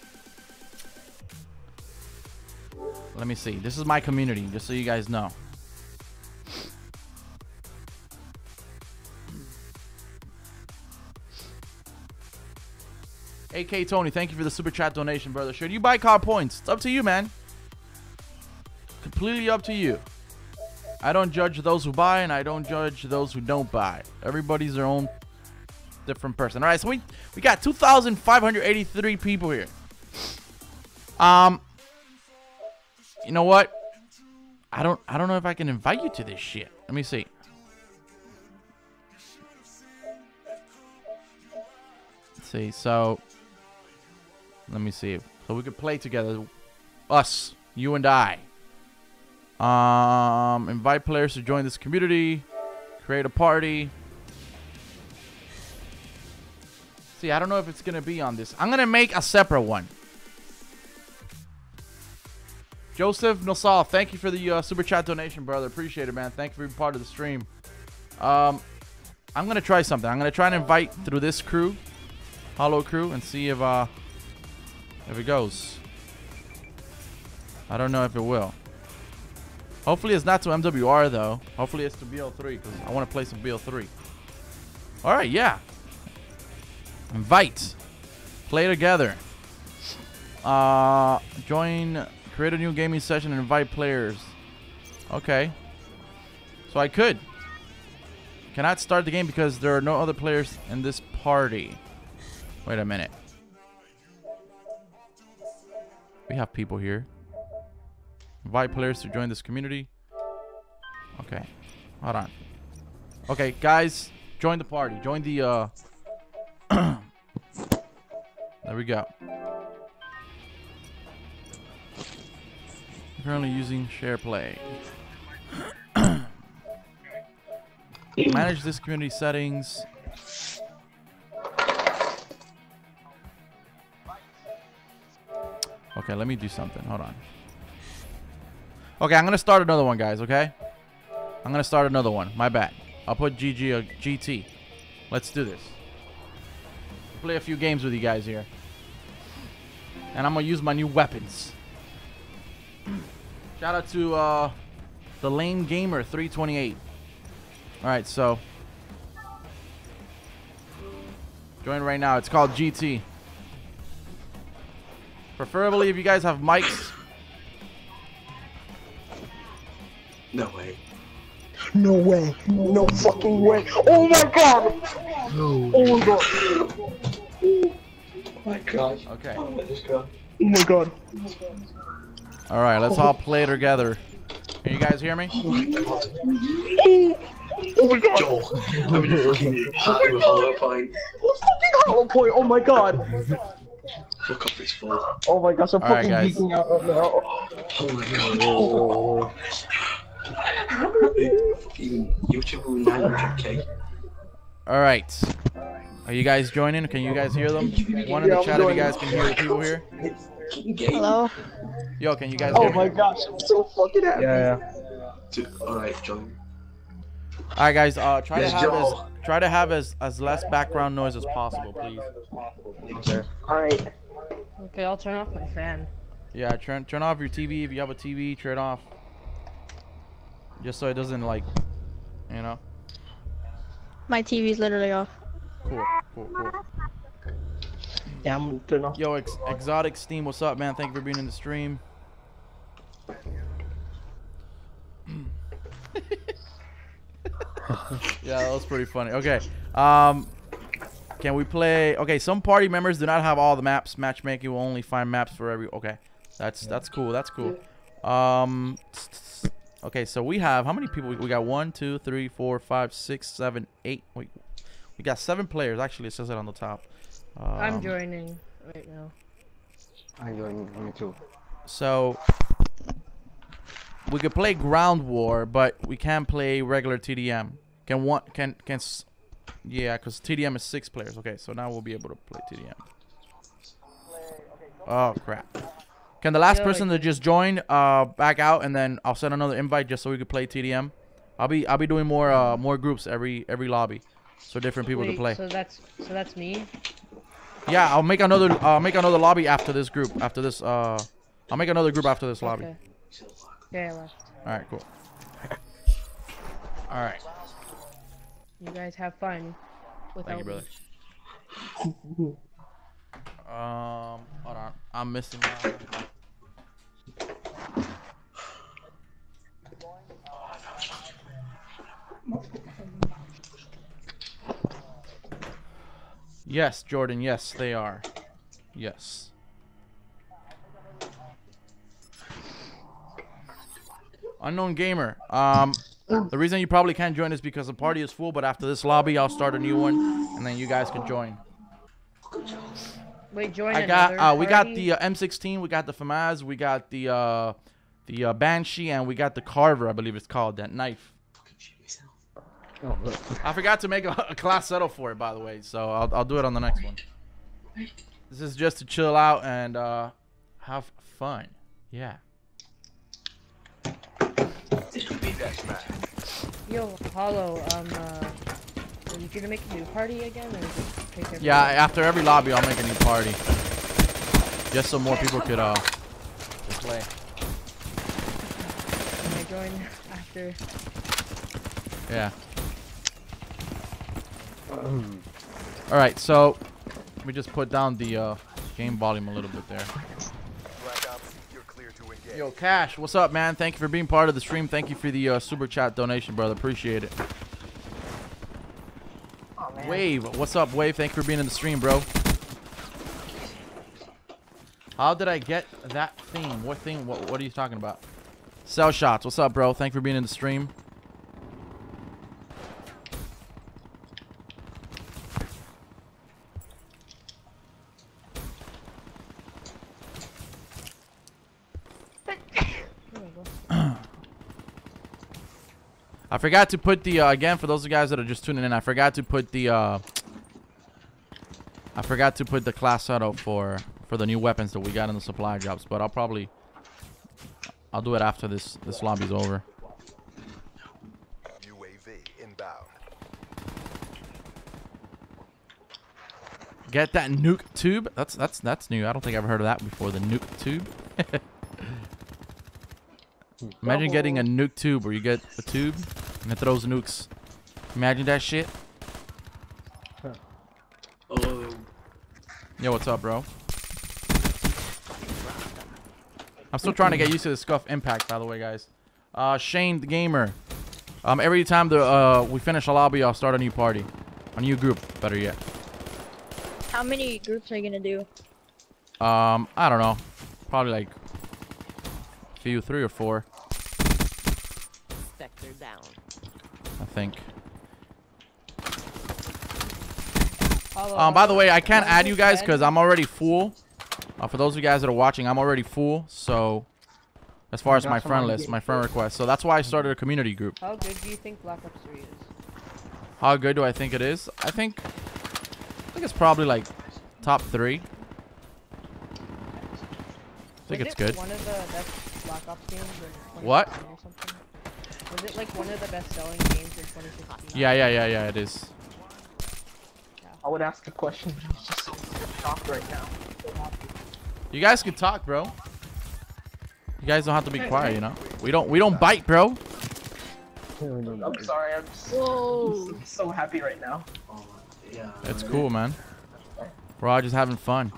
Let me see. This is my community, just so you guys know. AK Tony, thank you for the super chat donation, brother. Should you buy COD points? It's up to you, man. Completely up to you. I don't judge those who buy, and I don't judge those who don't buy. Everybody's their own different person. All right, so we we got 2,583 people here. Um, you know what? I don't I don't know if I can invite you to this shit. Let me see. Let's see. So let me see. So we could play together. Us, you and I. Um, invite players to join this community. Create a party. See, I don't know if it's gonna be on this. I'm gonna make a separate one. Joseph Nosal, thank you for the uh, super chat donation, brother. Appreciate it, man. Thank you for being part of the stream. Um, I'm gonna try something. I'm gonna try and invite through this crew, Hollow crew, and see if uh if it goes. I don't know if it will. Hopefully it's not to MWR though. Hopefully it's to BO3 because I want to play some BO3. All right, yeah. Invite. Play together. Uh, join. Create a new gaming session and invite players. Okay. So I could. Cannot start the game because there are no other players in this party. Wait a minute. We have people here. Invite players to join this community. Okay. Hold on. Okay, guys, join the party. Join the uh There we go. Currently using share play. Manage this community settings. Okay, let me do something. Hold on. Okay, I'm gonna start another one, guys. Okay, I'm gonna start another one. My bad. I'll put GG or GT. Let's do this. Play a few games with you guys here, and I'm gonna use my new weapons. Shout out to uh, the Lame Gamer 328. All right, so join right now. It's called GT. Preferably if you guys have mics. No way. No way. No fucking way. Oh my god. No. Oh my god. Oh my god. Okay. Oh, let this go. Oh my god. All right, let's all play together. Can you guys hear me? Oh my god. Oh, oh my god. Joel, I'm in oh fucking party with Hollow Point. Oh fucking hollow point. Oh my god. Fuck off, it's full. Oh my gosh, I'm All right, fucking guys. geeking out right now. Oh my god. Oh. Fucking YouTube 900k. All right. Are you guys joining? Can you guys hear them? One in the chat if you guys can hear the people here. Hello? Yo, can you guys hear me? Oh my me? gosh, I'm so fucking happy. Alright, John. All right, guys. Uh, try Yes, to have as try to have as as less background noise as possible, please. Alright. Okay, I'll turn off my fan. Yeah, turn turn off your TV if you have a TV. Turn it off, just so it doesn't like, you know. My TV's literally off. Cool, cool, cool. Yeah, I'm gonna turn off. Yo, Ex- Exotic Steam, what's up, man? Thank you for being in the stream. yeah, that was pretty funny. Okay, um, can we play? Okay, some party members do not have all the maps. Matchmaking will only find maps for every. Okay, that's that's cool. That's cool. Um, okay, so we have how many people? We got one, two, three, four, five, six, seven, eight. Wait, we got seven players. Actually, it says it on the top. Um, I'm joining right now. I'm joining me too. So we could play ground war, but we can't play regular TDM. Can one can can s- yeah, cuz TDM is 6 players. Okay, so now we'll be able to play TDM. Oh crap. Can the last person to just join uh back out and then I'll send another invite just so we could play TDM. I'll be I'll be doing more uh more groups every every lobby. So different people to play. So that's so that's me. Yeah, I'll make another I'll make another lobby after this group. After this uh I'll make another group after this lobby. Okay. Yeah, I left. All right, cool. All right. You guys have fun. Without Thank you, brother. Um, hold on. I'm missing my. Yes, Jordan. Yes, they are. Yes. Unknown gamer. Um, the reason you probably can't join is because the party is full. But after this lobby, I'll start a new one, and then you guys can join. Wait, join I got. Uh, we got the uh, M16. We got the FAMAS. We got the uh, the uh, Banshii, and we got the Carver. I believe it's called that knife. I forgot to make a, a class settle for it, by the way. So I'll I'll do it on the next one. This is just to chill out and uh, have fun. Yeah. Yo, Hollow, um, uh, are you gonna make a new party again, or just take? Yeah, after every lobby, I'll make a new party. Just so more people could uh play. Can I join after? Yeah. All right, so let me just put down the uh, game volume a little bit there. Black Ops, you're clear to engage. Yo, Cash, what's up, man? Thank you for being part of the stream. Thank you for the uh, super chat donation, brother. Appreciate it. Oh. Wave, what's up, Wave? Thank you for being in the stream, bro. How did I get that theme? What thing? What, what are you talking about? Cell shots. What's up, bro? Thank you for being in the stream. There we go. I forgot to put the uh, again for those guys that are just tuning in. I forgot to put the uh, I forgot to put the class setup for for the new weapons that we got in the supply drops. But I'll probably I'll do it after this this lobby's over. UAV inbound. Get that nuke tube. That's that's that's new. I don't think I've heard of that before. The nuke tube. Imagine getting a nuke tube where you get a tube and it throws nukes. Imagine that shit. Oh, Yo, what's up, bro? I'm still trying to get used to the SCUF Impact, by the way, guys. Uh, Shane the gamer. Um, every time the uh we finish a lobby, I'll start a new party, a new group. Better yet. How many groups are you gonna do? Um, I don't know, probably like few, three or four, Spectre down. I think. Um, by the way, I can't add you guys because I'm already full. Uh, for those of you guys that are watching, I'm already full. So, as far as my friend list, my friend request. So that's why I started a community group. How good do you think Black Ops 3 is? How good do I think it is? I think, I think it's probably like top three. I think Was it's it good. One of the best Black Ops games in What? 2016 Was it like one of the best-selling games in 2016? Yeah, yeah, yeah, yeah. It is. I would ask a question. but He's just so shocked right now. You guys can talk, bro. You guys don't have to be quiet, you know. We don't, we don't bite, bro. I'm sorry. I'm just Whoa. I'm so happy right now. yeah. It's cool, man. We're all just having fun.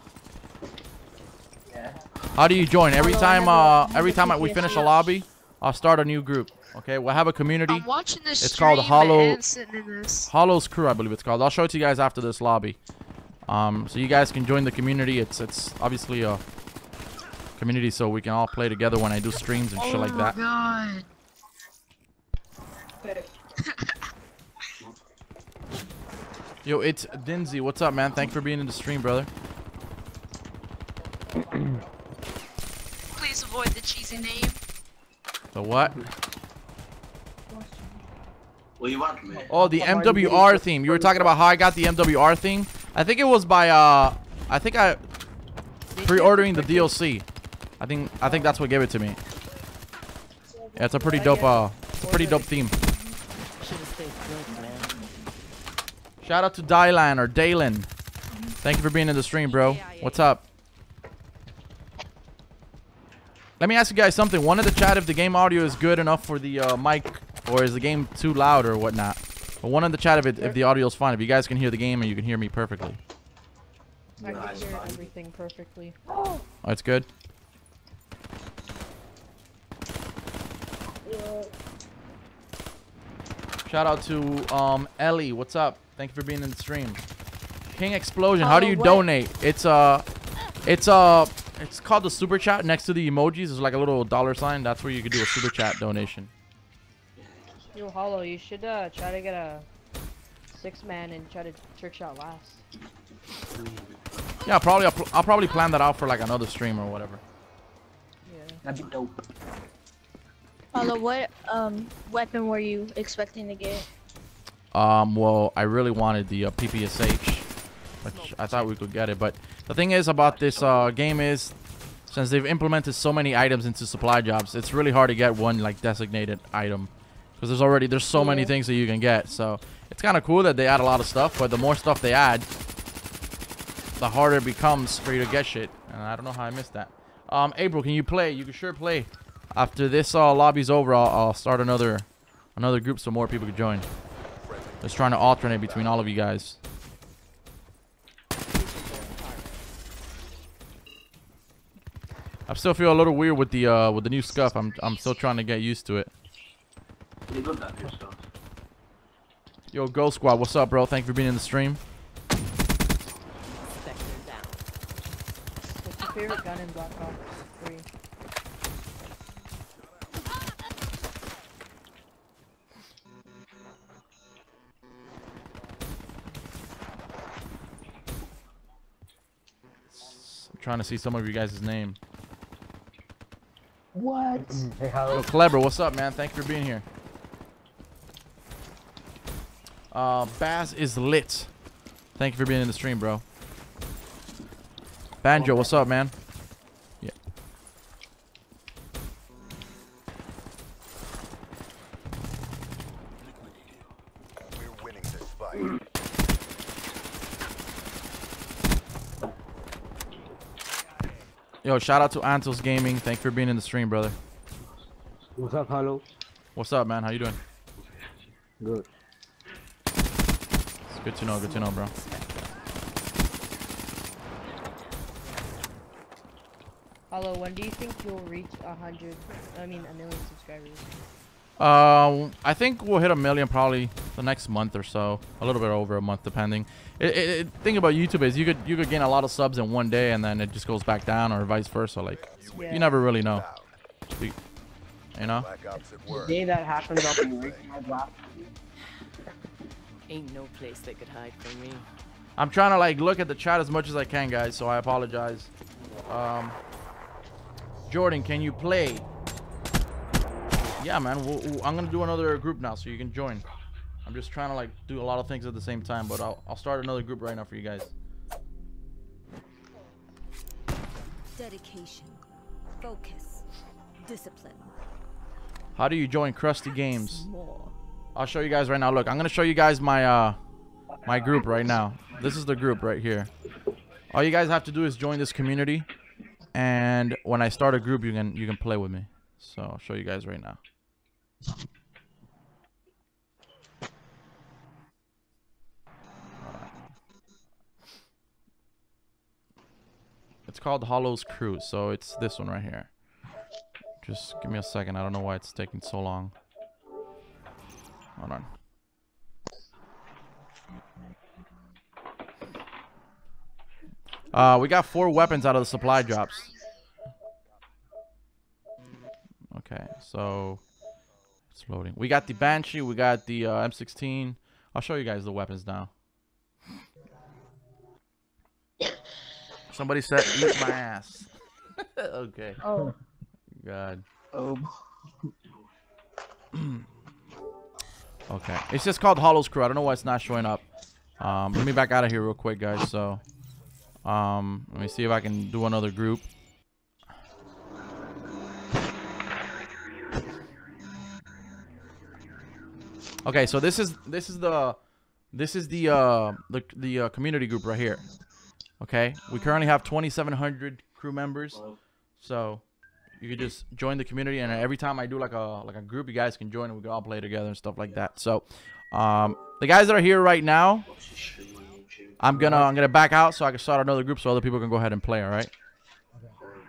Yeah. How do you join? Every time, uh, every time we finish a lobby, I'll start a new group. Okay, we'll have a community. I'm watching this It's called Hollow- and sitting in this. Hollow's Crew, I believe it's called. I'll show it to you guys after this lobby. Um, so you guys can join the community. It's it's obviously a community, so we can all play together when I do streams and shit oh like my that. god. Yo, it's Dinzy. What's up, man? Thanks for being in the stream, brother. Please avoid the cheesy name. The what? What you want, mate? Oh, the Come on, you MWR theme. You were talking about how I got the MWR theme. I think it was by uh, I think I pre-ordering the DLC. I think I think that's what gave it to me. Yeah, it's a pretty dope. Uh, it's a pretty dope theme. Should've stayed close, man. Shout out to Dylan or Dalen. Thank you for being in the stream, bro. What's up? Let me ask you guys something. One in the chat if the game audio is good enough for the uh, mic, or is the game too loud or whatnot. But one in the chat if it, if the audio is fine. If you guys can hear the game and you can hear me perfectly. I can hear everything perfectly. Oh, it's good. Shout out to um Ellie. What's up? Thank you for being in the stream. King Explosion. How do Oh, you what? donate? It's uh it's uh it's called the super chat next to the emojis. There's like a little dollar sign. That's where you could do a super chat donation. Yo, Hollow, you should uh, try to get a six-man and try to trick shot last. Yeah, probably I'll, pl- I'll probably plan that out for like another stream or whatever. Yeah. That'd be dope. Although, what um weapon were you expecting to get? Um, well, I really wanted the uh, PPSH, which I thought we could get it. But the thing is about this uh, game is, since they've implemented so many items into supply drops, it's really hard to get one like designated item, because there's already there's so many things that you can get. So it's kind of cool that they add a lot of stuff, but the more stuff they add, the harder it becomes for you to get shit. And I don't know how I missed that. Um, April, can you play? You can sure play. After this uh, lobby's over, I'll, I'll start another another group so more people can join. Just trying to alternate between all of you guys. I still feel a little weird with the uh with the new SCUF. I'm I'm still trying to get used to it. You got that new stuff. Yo, Ghost Squad, what's up, bro? Thank you for being in the stream. What's your favorite gun in Black Ops 3? I'm trying to see some of you guys' name. What? Hey, how? Yo, Clever, what's up, man? Thank you for being here. Uh, Baz is lit. Thank you for being in the stream, bro. Banjo, what's up, man? Yeah. We're winning this fight. Yo, shout out to Antos Gaming. Thank you for being in the stream, brother. What's up, hello? What's up, man? How you doing? Good. It's good to know. Good to know, bro. Hello, when do you think you'll reach a hundred? I mean, a million subscribers? Uh, I think we'll hit a million probably the next month or so. A little bit over a month, depending. It, it, it, thing about YouTube is you could you could gain a lot of subs in one day and then it just goes back down or vice versa. Like Yeah. you never really know. Down. You know. Black Ops at The day that happens, I'll be raking my blast. Ain't no place they could hide from me. I'm trying to like look at the chat as much as I can, guys. So I apologize. Um, Jordan, can you play? Yeah, man. We'll, we'll- I'm gonna do another group now, so you can join. I'm just trying to like do a lot of things at the same time, but I'll I'll start another group right now for you guys. Dedication, focus, discipline. How do you join Krusty Games? More. I'll show you guys right now. Look, I'm gonna show you guys my uh my group right now. This is the group right here. All you guys have to do is join this community, and when I start a group, you can you can play with me. So I'll show you guys right now. It's called Hollows Crew, so it's this one right here. Just give me a second. I don't know why it's taking so long. Hold on. Uh, we got four weapons out of the supply drops. Okay, so it's loading. We got the Banshii. We got the uh, M16. I'll show you guys the weapons now. Somebody said, "Eat my ass." okay. Oh. God. Oh. Okay. It's just called Hollow's Crew. I don't know why it's not showing up. Um, let me back out of here real quick, guys. So, um, let me see if I can do another group. Okay, so this is this is the this is the uh the the uh, community group right here. Okay, we currently have 2,700 crew members. So you could just join the community, and every time I do like a like a group, you guys can join, and we can all play together and stuff like that. So, um, the guys that are here right now, I'm gonna I'm gonna back out so I can start another group so other people can go ahead and play. All right.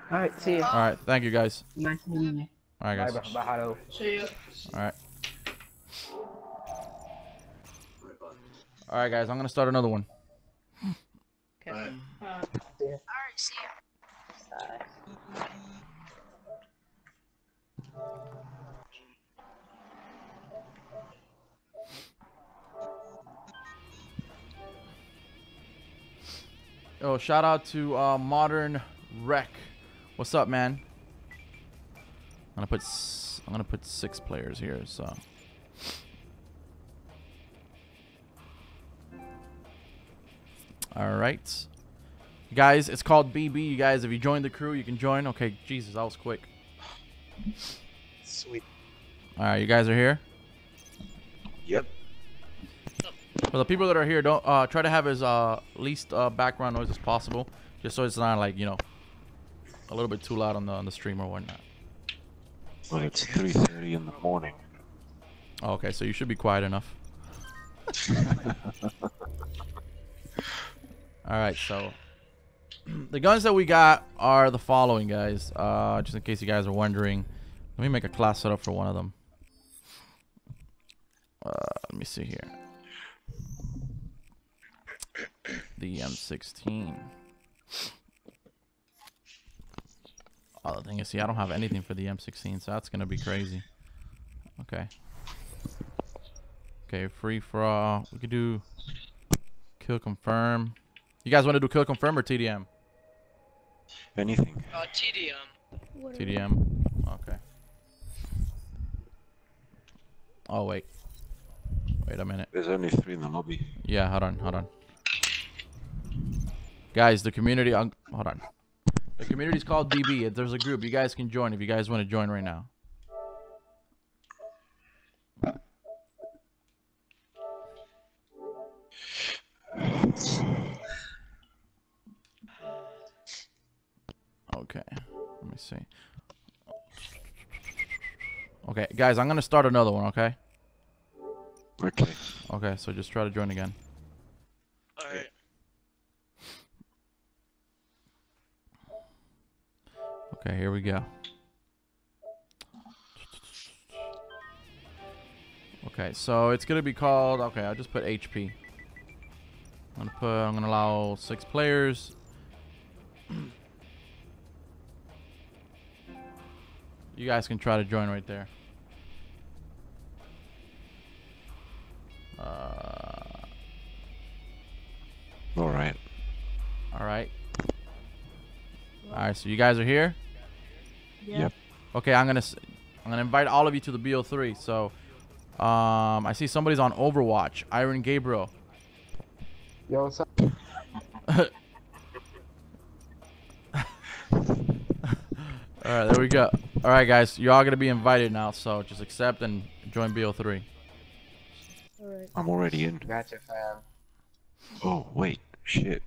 All right, see you All right. Thank you guys. Nice meeting you. All right, guys. Bye, bye, bye, hello. See ya. All right. All right, guys. I'm gonna start another one. Okay. Alright. Alright, see ya. Oh, shout out to uh, Modern Wreck. What's up, man? I'm gonna put I'm gonna put six players here. So. All right. Guys, it's called BB. You guys, if you join the crew, you can join. Okay, Jesus, that was quick. Sweet. All right, you guys are here. Yep. For the people that are here, don't uh, try to have as uh, least uh, background noise as possible, just so it's not like you know a little bit too loud on the on the stream or whatnot. Well, it's 3:30 in the morning. Oh, okay, so you should be quiet enough. All right, so the guns that we got are the following, guys. Uh, just in case you guys are wondering, let me make a class setup for one of them. Uh, let me see here. The M16. Oh, the thing is, see, I don't have anything for the M16, so that's gonna be crazy. Okay. Okay, free for all. We could do kill confirm. You guys want to do kill confirm or TDM? Anything. Uh, TDM. TDM. Oh wait. Wait a minute. There's only three in the lobby. Yeah, hold on, hold on. Guys, the community. Hold on. The community is called DB. There's a group. You guys can join if you guys want to join right now. Okay. Let me see. Okay, guys, I'm gonna start another one. Okay. Okay. Okay, so just try to join again. Alright. Okay, here we go. Okay, so it's gonna be called. Okay, I'll just put HP. I'm gonna put. I'm gonna allow six players. you guys can try to join right there. Uh, All right. all right. All right, so you guys are here. Yep. Okay, I'm gonna I'm gonna invite all of you to the BO3. So, um, I see somebody's on Overwatch. Iron Gabriel. Yo, what's up? All right, there we go. All right, guys, you're all gonna be invited now. So just accept and join BO3. Alright. I'm already in. Gotcha, fam. Oh wait, shit.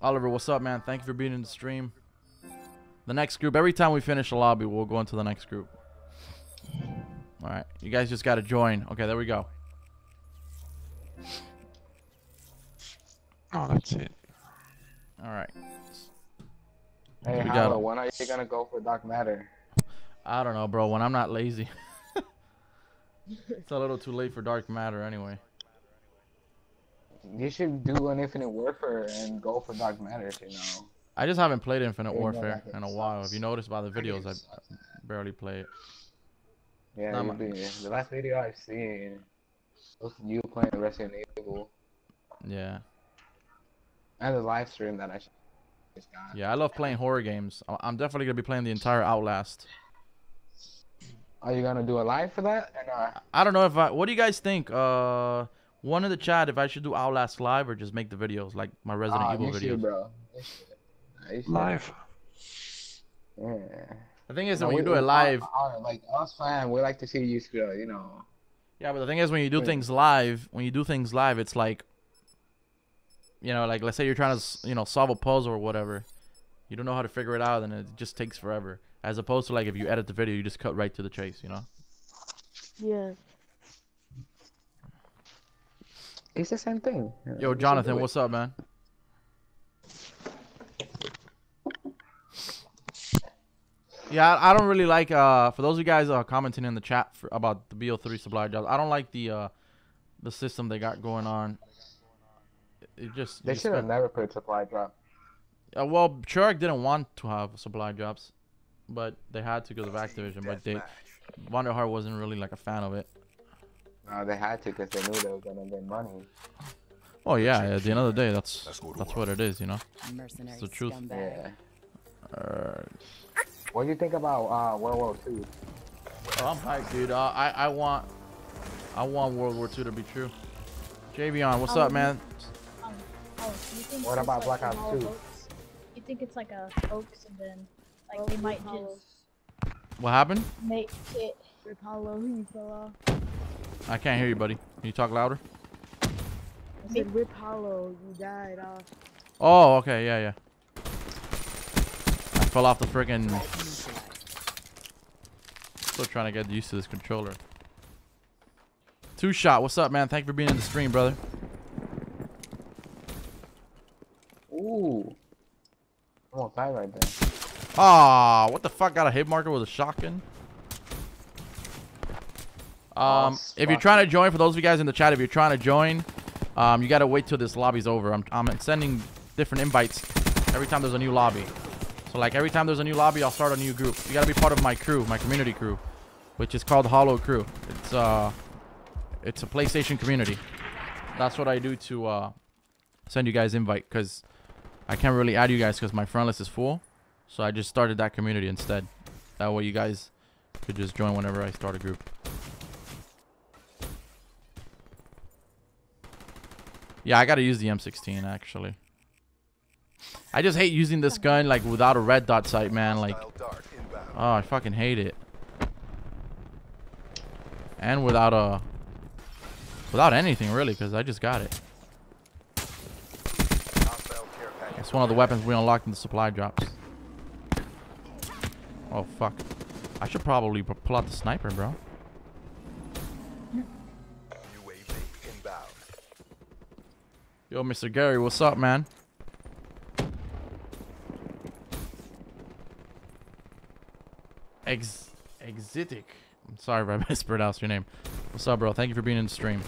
Oliver, what's up, man? Thank you for being in the stream. The next group. Every time we finish a lobby, we'll go into the next group. All right, you guys just gotta join. Okay, there we go. Oh, that's it. All right. Hey, We got Hollow, when are you gonna go for Dark Matter? I don't know, bro. When I'm not lazy. it's a little too late for dark matter anyway. You should do an Infinite Warfare and go for Dark Matter, you know. I just haven't played Infinite no, Warfare in a sucks. while. If you noticed by the videos, I sucks. barely play it. Yeah, Not you the last video I've seen was you playing Resident Evil Yeah. and the live stream that I just got. Yeah, I love playing horror games. I'm definitely gonna be playing the entire Outlast. Are you gonna do a live for that? And uh, I don't know if I. What do you guys think? Uh, one in the chat if I should do Outlast live or just make the videos like my Resident ah, Evil you videos. should, bro. You should. You should. Live. Yeah. The thing is, No, when you we- do it live, uh, uh, like us fan, we like to see you screw, you know. yeah, but the thing is, when you do Yeah. things live, when you do things live, it's like, you know, like let's say you're trying to, you know, solve a puzzle or whatever, you don't know how to figure it out, and it just takes forever. As opposed to like if you edit the video, you just cut right to the chase, you know. Yeah. It's the same thing. Yo, You Jonathan, what's up, man? Yeah, I I don't really like. Uh, for those of you guys uh, commenting in the chat for, about the BO3 supply drops, I don't like the uh, the system they got going on. It, it just They should have never put supply drop. Uh, well, Shark didn't want to have supply drops, but they had to because of Activision. But they, Wonderheart wasn't really like a fan of it. No, they had to because they knew they were gonna get money. Oh yeah, at the end of the day, that's Let's go to that's work. what it is, you know. Mercenary It's the truth. scumbag. Yeah. Uh, What do you think about uh, World War Two? Oh, I'm hyped, dude. Uh, I I want I want World War II to be true. Javion, what's up, man? Oh, you think What about Black Ops hollow 2? Hoax? You think it's like a hoax and then like they might just What happened? make it Rip Hollow you fell off. I can't hear you, buddy. Can you talk louder? I said Rip Hollow, you died off. Oh, okay, yeah, yeah. I fell off the freaking. Still trying to get used to this controller. Two shot, what's up, man? Thank you for being in the stream, brother. Ooh. Almost died right there. Ah, what the fuck? Got a hit marker with a shotgun. Um, Oh, if you're trying to join, for those of you guys in the chat, if you're trying to join, um, you gotta wait till this lobby's over. I'm, I'm sending different invites every time there's a new lobby. So like every time there's a new lobby, I'll start a new group. You gotta be part of my crew, my community crew, which is called Hollow Crew. It's uh, it's a PlayStation community. That's what I do to uh, send you guys invite because I can't really add you guys because my friend list is full. So I just started that community instead. That way you guys could just join whenever I start a group. Yeah, I gotta use the M16 actually. I just hate using this gun like without a red dot sight, man. Like, oh, I fucking hate it. And without a, without anything really, because I just got it. It's one of the weapons we unlocked in the supply drops. Oh fuck! I should probably pull out the sniper, bro. Yo, Mr. Gary, what's up, man? Ex Exitic. I'm sorry if I mispronounced your name. What's up, bro? Thank you for being in the stream.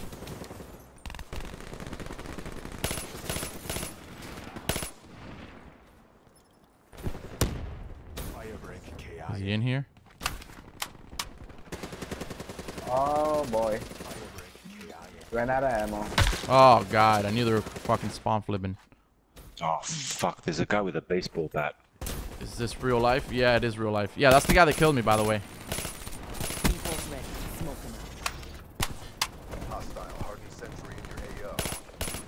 Is he in here? Oh boy. Ran out of ammo. Oh god, I knew they were fucking spawn flipping. Oh fuck! There's a guy with a baseball bat. Is this real life? Yeah, it is real life. Yeah, that's the guy that killed me, by the way. Default ready. Smoke 'em out.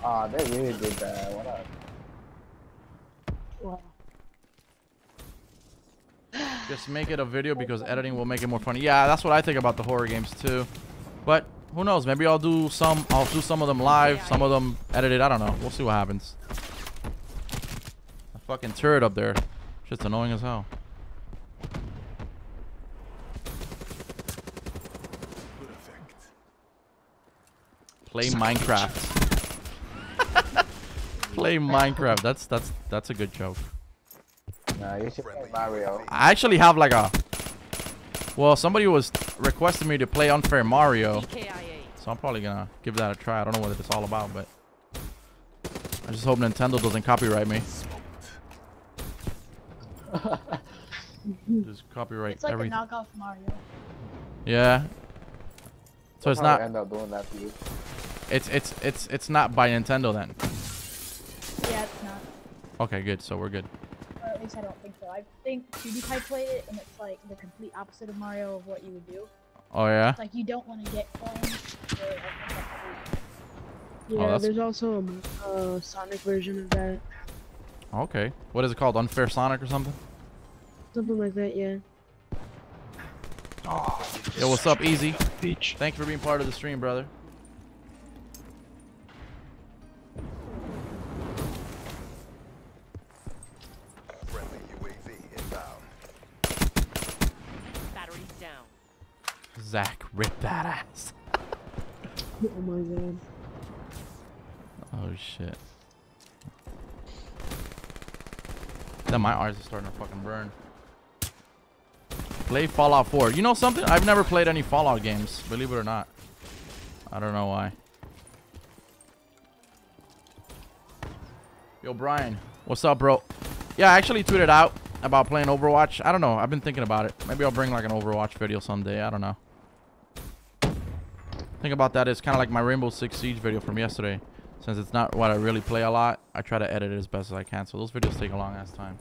Ah, they really did that. What up? Just make it a video because editing will make it more funny. Yeah, that's what I think about the horror games too. But who knows? Maybe I'll do some. I'll do some of them live. Some of them edited. I don't know. We'll see what happens. A fucking turret up there. Just annoying as hell. Play Minecraft. Play Minecraft. That's that's that's a good joke. Nah, you should play Mario. I actually have like a. Well, somebody was requesting me to play Unfair Mario, so I'm probably gonna give that a try. I don't know what it's all about, but I just hope Nintendo doesn't copyright me. just copyright It's like everything. a knockoff Mario. Yeah. So it's They'll not. end up doing that to you. It's it's it's it's not by Nintendo then. Yeah, it's not. Okay, good. So we're good. Or at least I don't think so. I think PewDiePie played it, and it's like the complete opposite of Mario of what you would do. Oh yeah. It's like you don't want to get coins. so I think that's what Oh, Yeah, there's also a uh, Sonic version of that. Okay. What is it called? Unfair Sonic or something? Something like that, yeah. Oh, Yo, what's up, Easy? Beach. Thank you for being part of the stream, brother. Zach, rip that ass. Oh my god. Oh shit. Then my eyes are starting to fucking burn. Play Fallout 4. You know something? I've never played any Fallout games, believe it or not. I don't know why. Yo, Brian. What's up, bro? Yeah, I actually tweeted out about playing Overwatch. I don't know. I've been thinking about it. Maybe I'll bring like an Overwatch video someday. I don't know. Thing about that is kind of like my Rainbow Six Siege video from yesterday. Since it's not what I really play a lot, I try to edit it as best as I can. So those videos take a long ass time.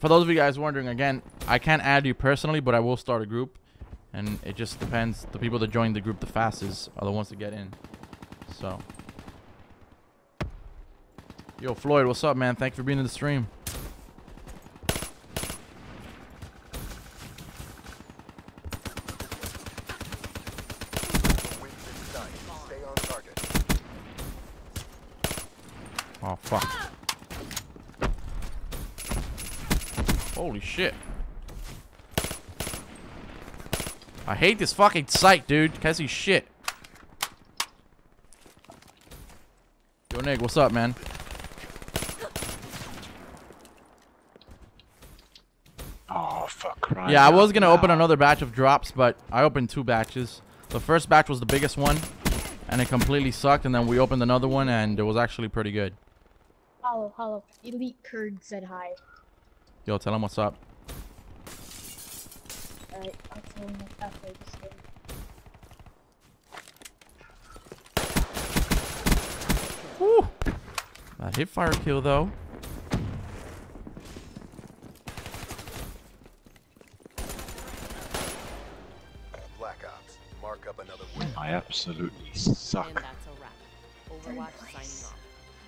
For those of you guys wondering, again, I can't add you personally, but I will start a group. And it just depends. The people that join the group the fastest are the ones that get in. So. Yo, Floyd, what's up, man? Thank you for being in the stream. Oh, fuck. Holy shit. I hate this fucking site, dude. Can't see shit. Yo, Nick, what's up, man? Yeah, I was gonna open another batch of drops, but I opened two batches. The first batch was the biggest one, and it completely sucked. And then we opened another one, and it was actually pretty good. Hollow, hollow. Elite Kurd said hi. Yo, tell him what's up. Alright, I'll tell him after this game. Woo! That hit fire kill though. I absolutely suck. that's a wrap. Overwatch signing off.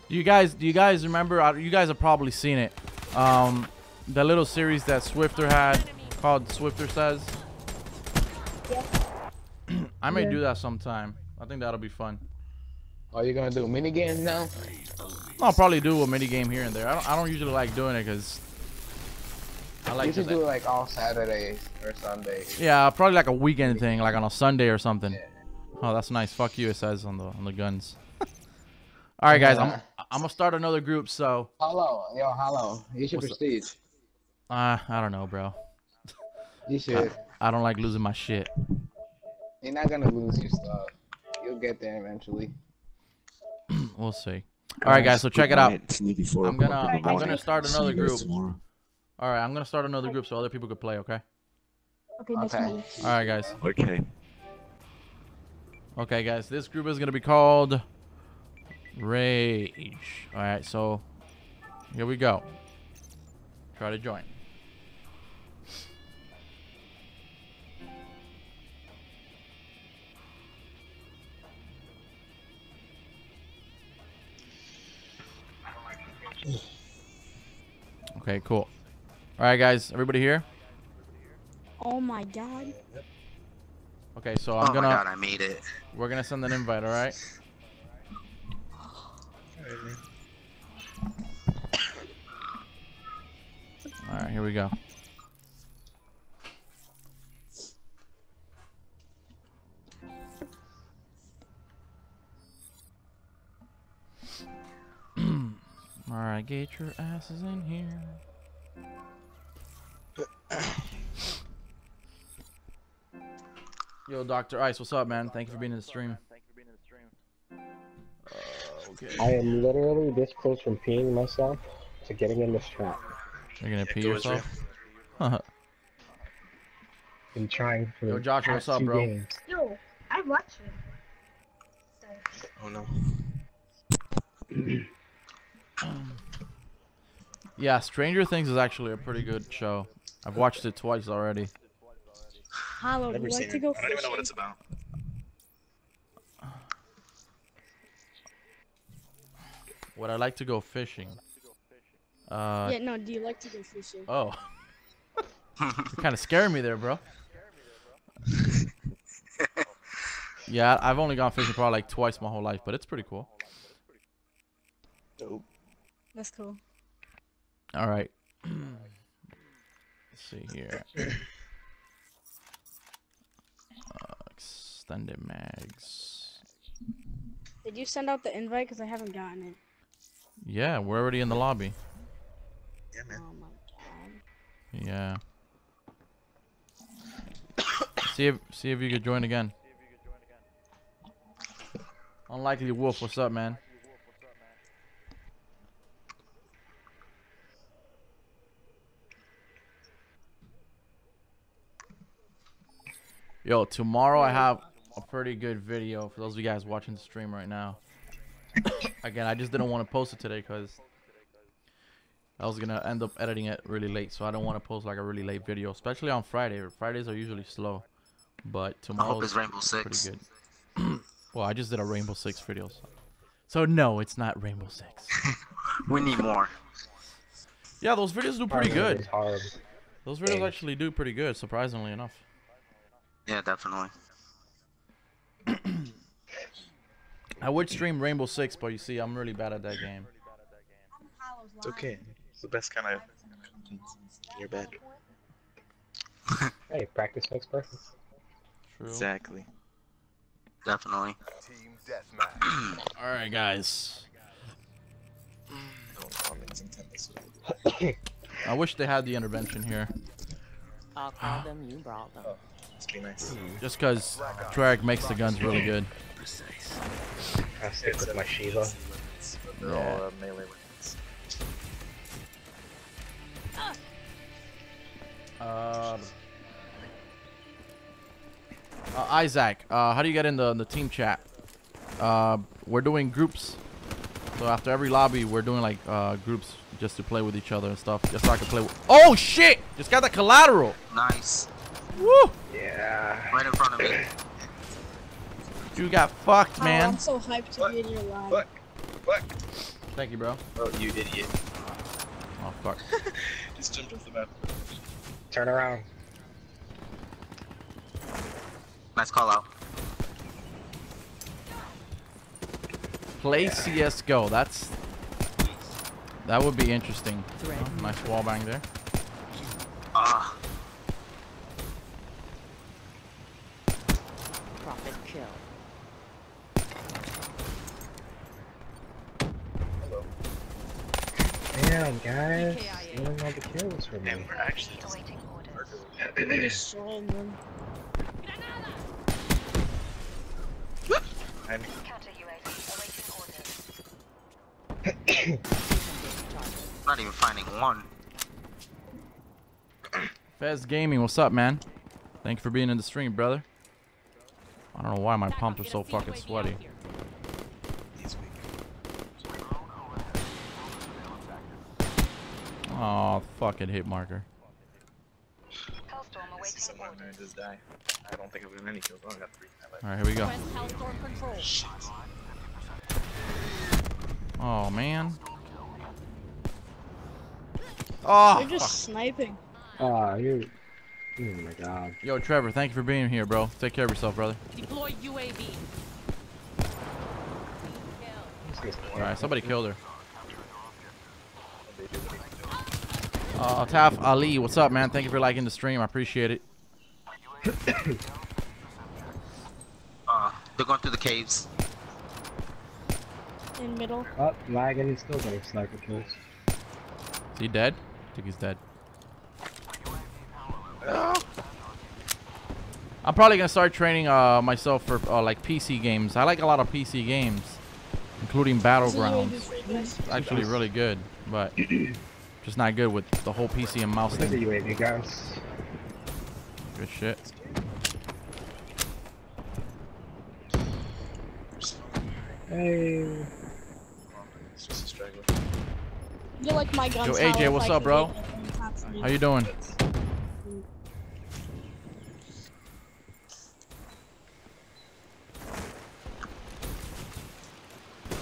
Do you guys do you guys remember uh, you guys have probably seen it. Um the little series that Swifter had called Swifter Says. I may Yeah. do that sometime. I think that'll be fun. Are you gonna do mini games now? I'll probably do a mini game here and there. I don't, I don't usually like doing it because I like you to should do it like all Saturdays or Sundays. Yeah, probably like a weekend thing, like on a Sunday or something. Oh, that's nice. Fuck you, it says on the on the guns. All right, guys, I'm I'm gonna start another group. So, Hello, yo, hello. You should What's up? prestige. uh, I don't know, bro. You should. I don't like losing my shit. You're not gonna lose your stuff. You'll get there eventually. We'll see. All right, guys. So check it out. It's nearly four I'm gonna I'm gonna start another group. All right, I'm gonna start another group so other people could play. Okay. Okay, Okay. All right, guys. Okay. Okay, guys. This group is gonna be called Rage. All right. So here we go. Try to join. Okay, cool. All right, guys. Everybody here? Oh my god. Okay, so I'm oh gonna Oh my god, I made it. we're gonna send an invite. All right. All right, here we go. All right, get your asses in here. Yo, Dr. Ice, what's up, man? Thank you for being in the stream. Uh, okay. I am literally this close from peeing myself to getting in this trap. You're gonna pee go with yourself? Been trying for Yo, the Joshua, what's up, two bro? games. Yo, I watched it. Oh no. yeah, Stranger Things is actually a pretty good show. I've watched it twice already. Hollow, would you like to go fishing? I don't even know what it's about. Would I like to go fishing? Uh, yeah, no, do you like to go fishing? oh. You're kind of scaring me there, bro. yeah, I've only gone fishing probably like twice my whole life, but it's pretty cool. Dope. That's cool. All right. Let's see here. Uh, extended mags. Did you send out the invite? Because I haven't gotten it. Yeah, we're already in the lobby. Yeah, man. Oh my god. Yeah. see if see if you could join again. Unlikely Wolf, what's up, man? Yo, tomorrow I have a pretty good video for those of you guys watching the stream right now. Again, I just didn't want to post it today because I was gonna end up editing it really late, so I don't want to post like a really late video, especially on Friday. Fridays are usually slow but tomorrow it's Rainbow Six. pretty good. well, I just did a Rainbow Six video, so, so no, it's not Rainbow Six. We need more. yeah, those videos do pretty good. Those videos actually do pretty good, surprisingly enough. Yeah, definitely. I would stream Rainbow Six, but you see, I'm really bad at that game. It's okay. It's the best kind of. You're bad. Hey, practice makes perfect. True. Exactly. Definitely. Team deathmatch. All right, guys. No comments I wish they had the intervention here, I'll call them, you brought them. Oh. Must be nice. just because Drag makes the guns really good. I stick with my Sheiva. But they're all uh, melee weapons. Um, uh, Isaac, uh, how do you get in the, the team chat? Uh, we're doing groups. So after every lobby, we're doing like uh, groups just to play with each other and stuff. Just so I can play with. Oh shit! Just got the collateral. Nice. Woo! Yeah. Right in front of me. You got fucked, Oh, man. I'm so hyped to be in your live. Fuck. Fuck. Thank you, bro. Oh, you idiot. Oh fuck. Just jumped off the map. Turn around. Nice call out. Play CS:GO. That's that would be interesting. Oh, nice wall bang there. Ah. Profit kill. Damn, guys. You don't the kills for me. And we're actually just. We're them. I'm Not even finding one. Fez Gaming, what's up, man? Thank you for being in the stream, brother. I don't know why my palms are so fucking sweaty. he's weak. Oh, fucking hit marker. This is someone who just die. I don't think I've gotten any kills. Oh, I got three. All right, here we go. Press Oh man. Oh, They're fuck. just sniping. Ah, you. Oh my god. yo, Trevor, thank you for being here, bro. Take care of yourself, brother. Deploy UAV. All right, somebody killed her. Uh, Taf Ali, what's up, man? Thank you for liking the stream. I appreciate it. Uh, they're going through the caves. In middle. Up, oh, lagging, He's still getting sniper kills. Is he dead? I think he's dead. I'm probably gonna start training uh, myself for uh, like PC games. I like a lot of PC games, including Battlegrounds. It's actually really good, but just not good with the whole PC and mouse There's a thing. UAV, guys. Good shit. Hey. It's just a straggler. You're like my gun Yo, AJ, what's I up, bro? get it and have to be- How you doing?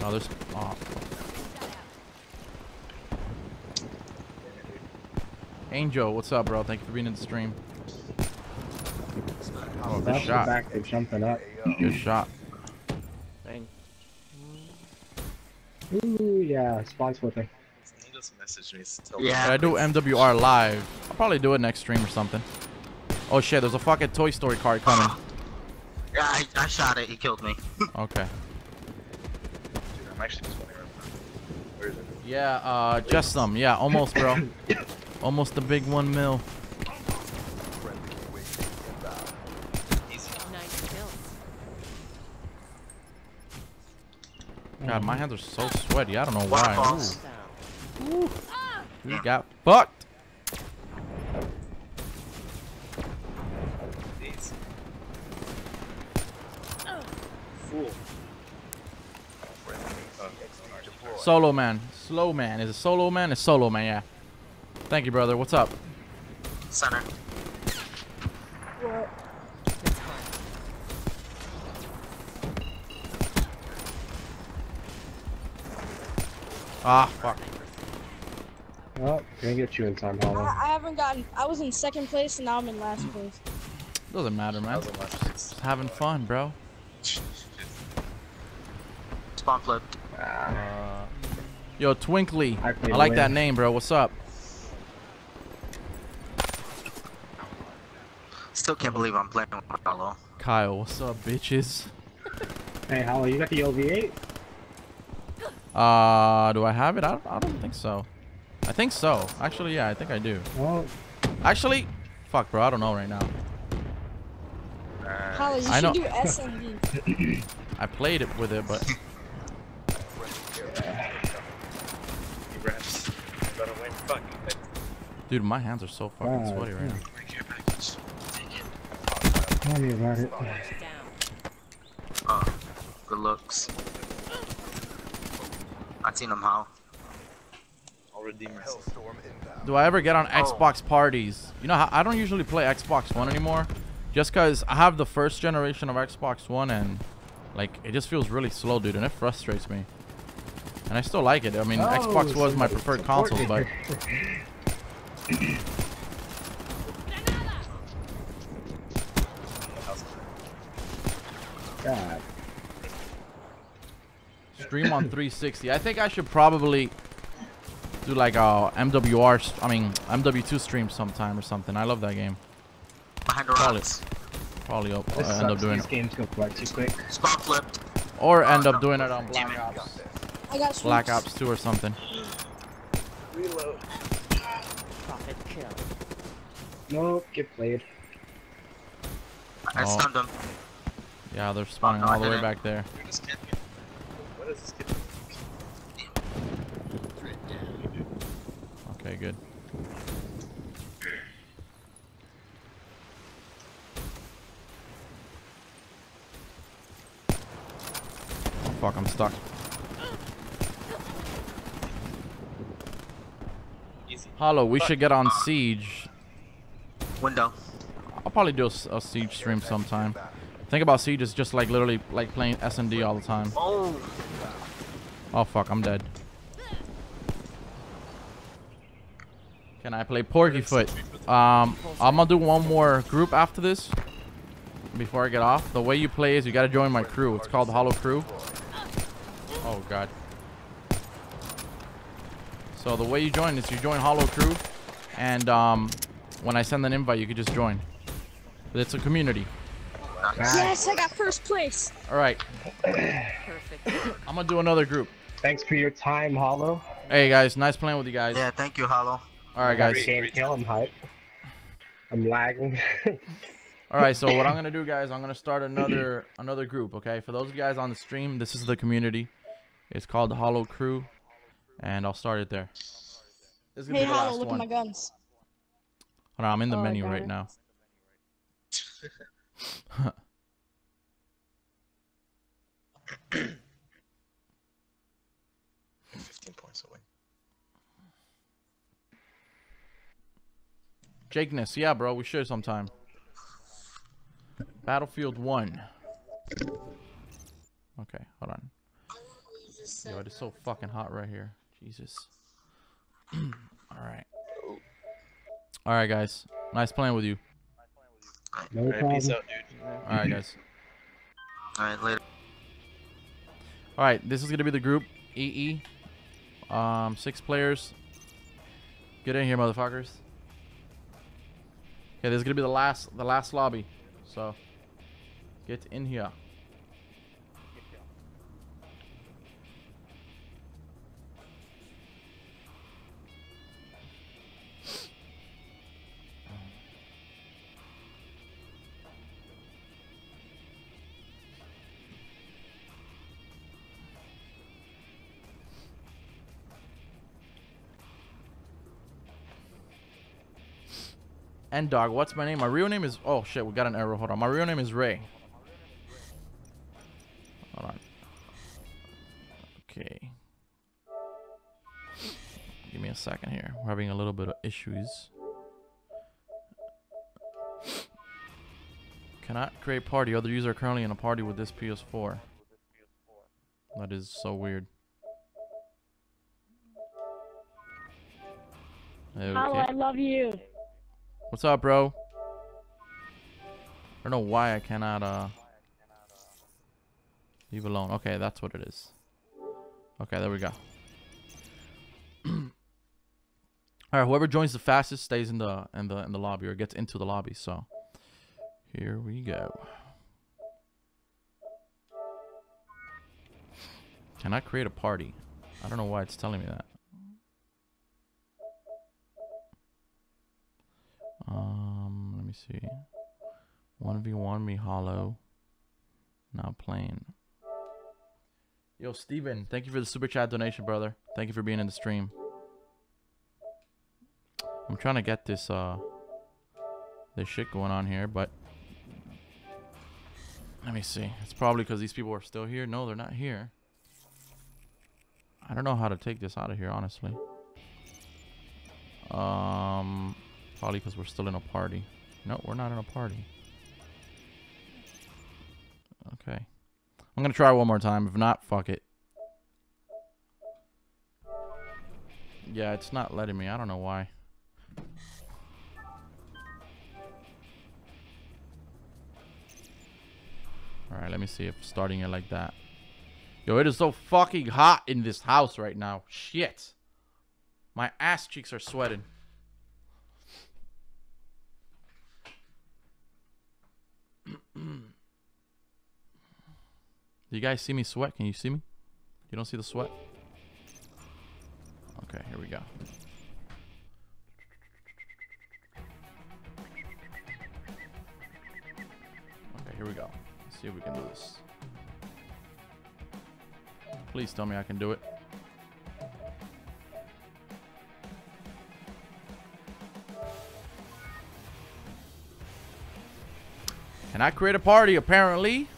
Oh, there's. Oh. Angel, what's up, bro? Thank you for being in the stream. Oh, good That's shot. back, they're jumping up. Good shot. Bang. Ooh, yeah, spawn flipping. Someone just messaged me. to Tell Yeah. I do MWR live? I'll probably do it next stream or something. Oh shit, there's a fucking Toy Story card coming. Yeah, I, I shot it. He killed me. Okay. Dude, I'm actually just wondering. Where is it? Yeah, uh, just some. Yeah, almost, bro. almost the big one mil. God, my hands are so sweaty. I don't know why. Ooh. Ooh. We got fucked. Fool. Solo man. Slow man. Is it solo man? It's solo man, yeah. Thank you, brother. What's up? Center. What? Ah, fuck. Well, can't get you in time, Hollow. I, I, haven't gotten. I was in second place, and now I'm in last place. Doesn't matter, man. Just having fun, bro. Spawn flip. Uh, Yo, Twinkly. I, I like win. that name, bro. What's up? Still can't believe I'm playing with Hollow. Kyle, what's up, bitches? Hey, Hollow, you got the OV8? Uh, do I have it? I don't, I don't think so. I think so. Actually, yeah, I think I do. Oh. Actually, fuck, bro. I don't know right now. Hollow, you I should know. do SMD. I played it with it, but Congrats. Better win. Fuck. dude, my hands are so fucking sweaty right now. Tell me about it. Oh, good looks. I seen them how. I'll redeem myself. Do I ever get on oh. Xbox parties? You know, I don't usually play Xbox One anymore, just cause I have the first generation of Xbox One and like it just feels really slow, dude, and it frustrates me. And I still like it. I mean, Oh, Xbox was my preferred console, but God. stream on 360. I think I should probably do like a MWR, st- I mean MW2 stream sometime or something. I love that game. Behind the Probably, rocks. probably up, uh, end up doing These it, games go quite too quick. Spot flipped. or end Oh, up no. doing it on Black it. Ops, I got Black. Ops 2 or something. Reload. Profit kill. Nope, get played. I Oh. stunned him. Yeah, they're spawning no, all the way back there. What is this kid? Okay, good. Oh, fuck, I'm stuck. Easy. Hollow, we should get on Siege. Window. I'll probably do a Siege stream sometime. Think about Siege is just like literally like playing S&D all the time. Oh. Oh fuck, I'm dead. Can I play Porky Foot? Um, I'm gonna do one more group after this. Before I get off, the way you play is you gotta join my crew. It's called Hollow Crew. Oh god. So the way you join is you join Hollow Crew, and um, when I send an invite, you can just join. But it's a community. Yes, I got first place. All right. Perfect. I'm gonna do another group. Thanks for your time, Hollow. Hey guys, nice playing with you guys. Yeah, thank you, Hollow. All right, guys. Can't kill him, hype. I'm lagging. All right, so what I'm gonna do, guys, I'm gonna start another another group. Okay, for those of you guys on the stream, this is the community. It's called the Hollow Crew, and I'll start it there. This is gonna Hey, be the Hollow, last look one. at my guns. Hold on, I'm in the Oh, menu right it. now. Fifteen points away. Jakeness, yeah, bro, we should sometime. Battlefield One. Okay, hold on. Yo, it is so fucking hot right here. Jesus. All right. All right, guys. Nice playing with you. No Alright, peace out, dude. All right, guys. Alright, later. All right, this is gonna be the group EE. Um, six players. Get in here, motherfuckers. Okay, this is gonna be the last, the last lobby. So, get in here. And dog, what's my name? My real name is. Oh shit, we got an error. Hold on. My real name is Ray. Hold on. Okay. Give me a second here. We're having a little bit of issues. Cannot create party. Other user are currently in a party with this PS4. That is so weird. Hollow, I love you. What's up, bro? I don't know why I cannot uh leave alone. Okay, that's what it is. Okay, there we go. All right, whoever joins the fastest stays in the in the in the lobby or gets into the lobby. So here we go. Can I create a party? I don't know why it's telling me that. Um, let me see. 1v1 me hollow. Now playing. Yo, Steven, thank you for the super chat donation, brother. Thank you for being in the stream. I'm trying to get this uh this shit going on here, but let me see. It's probably because these people are still here. No, they're not here. I don't know how to take this out of here, honestly. Um, probably because we're still in a party. No, we're not in a party. Okay. I'm gonna try one more time. If not, fuck it. Yeah, it's not letting me. I don't know why. Alright, let me see if starting it like that. Yo, it is so fucking hot in this house right now. Shit. My ass cheeks are sweating. Mm. you guys see me sweat? Can you see me? You don't see the sweat? Okay, here we go. Okay, here we go. Let's see if we can do this. Please tell me I can do it. Can I create a party, apparently?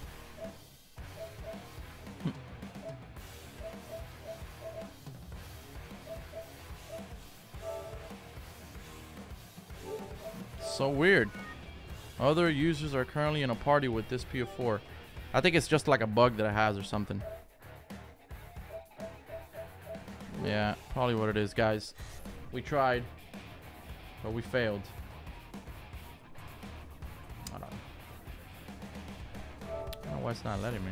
so weird. Other users are currently in a party with this PS4. I think it's just like a bug that it has or something. Yeah, probably what it is, guys. We tried, but we failed. Why it's not letting me.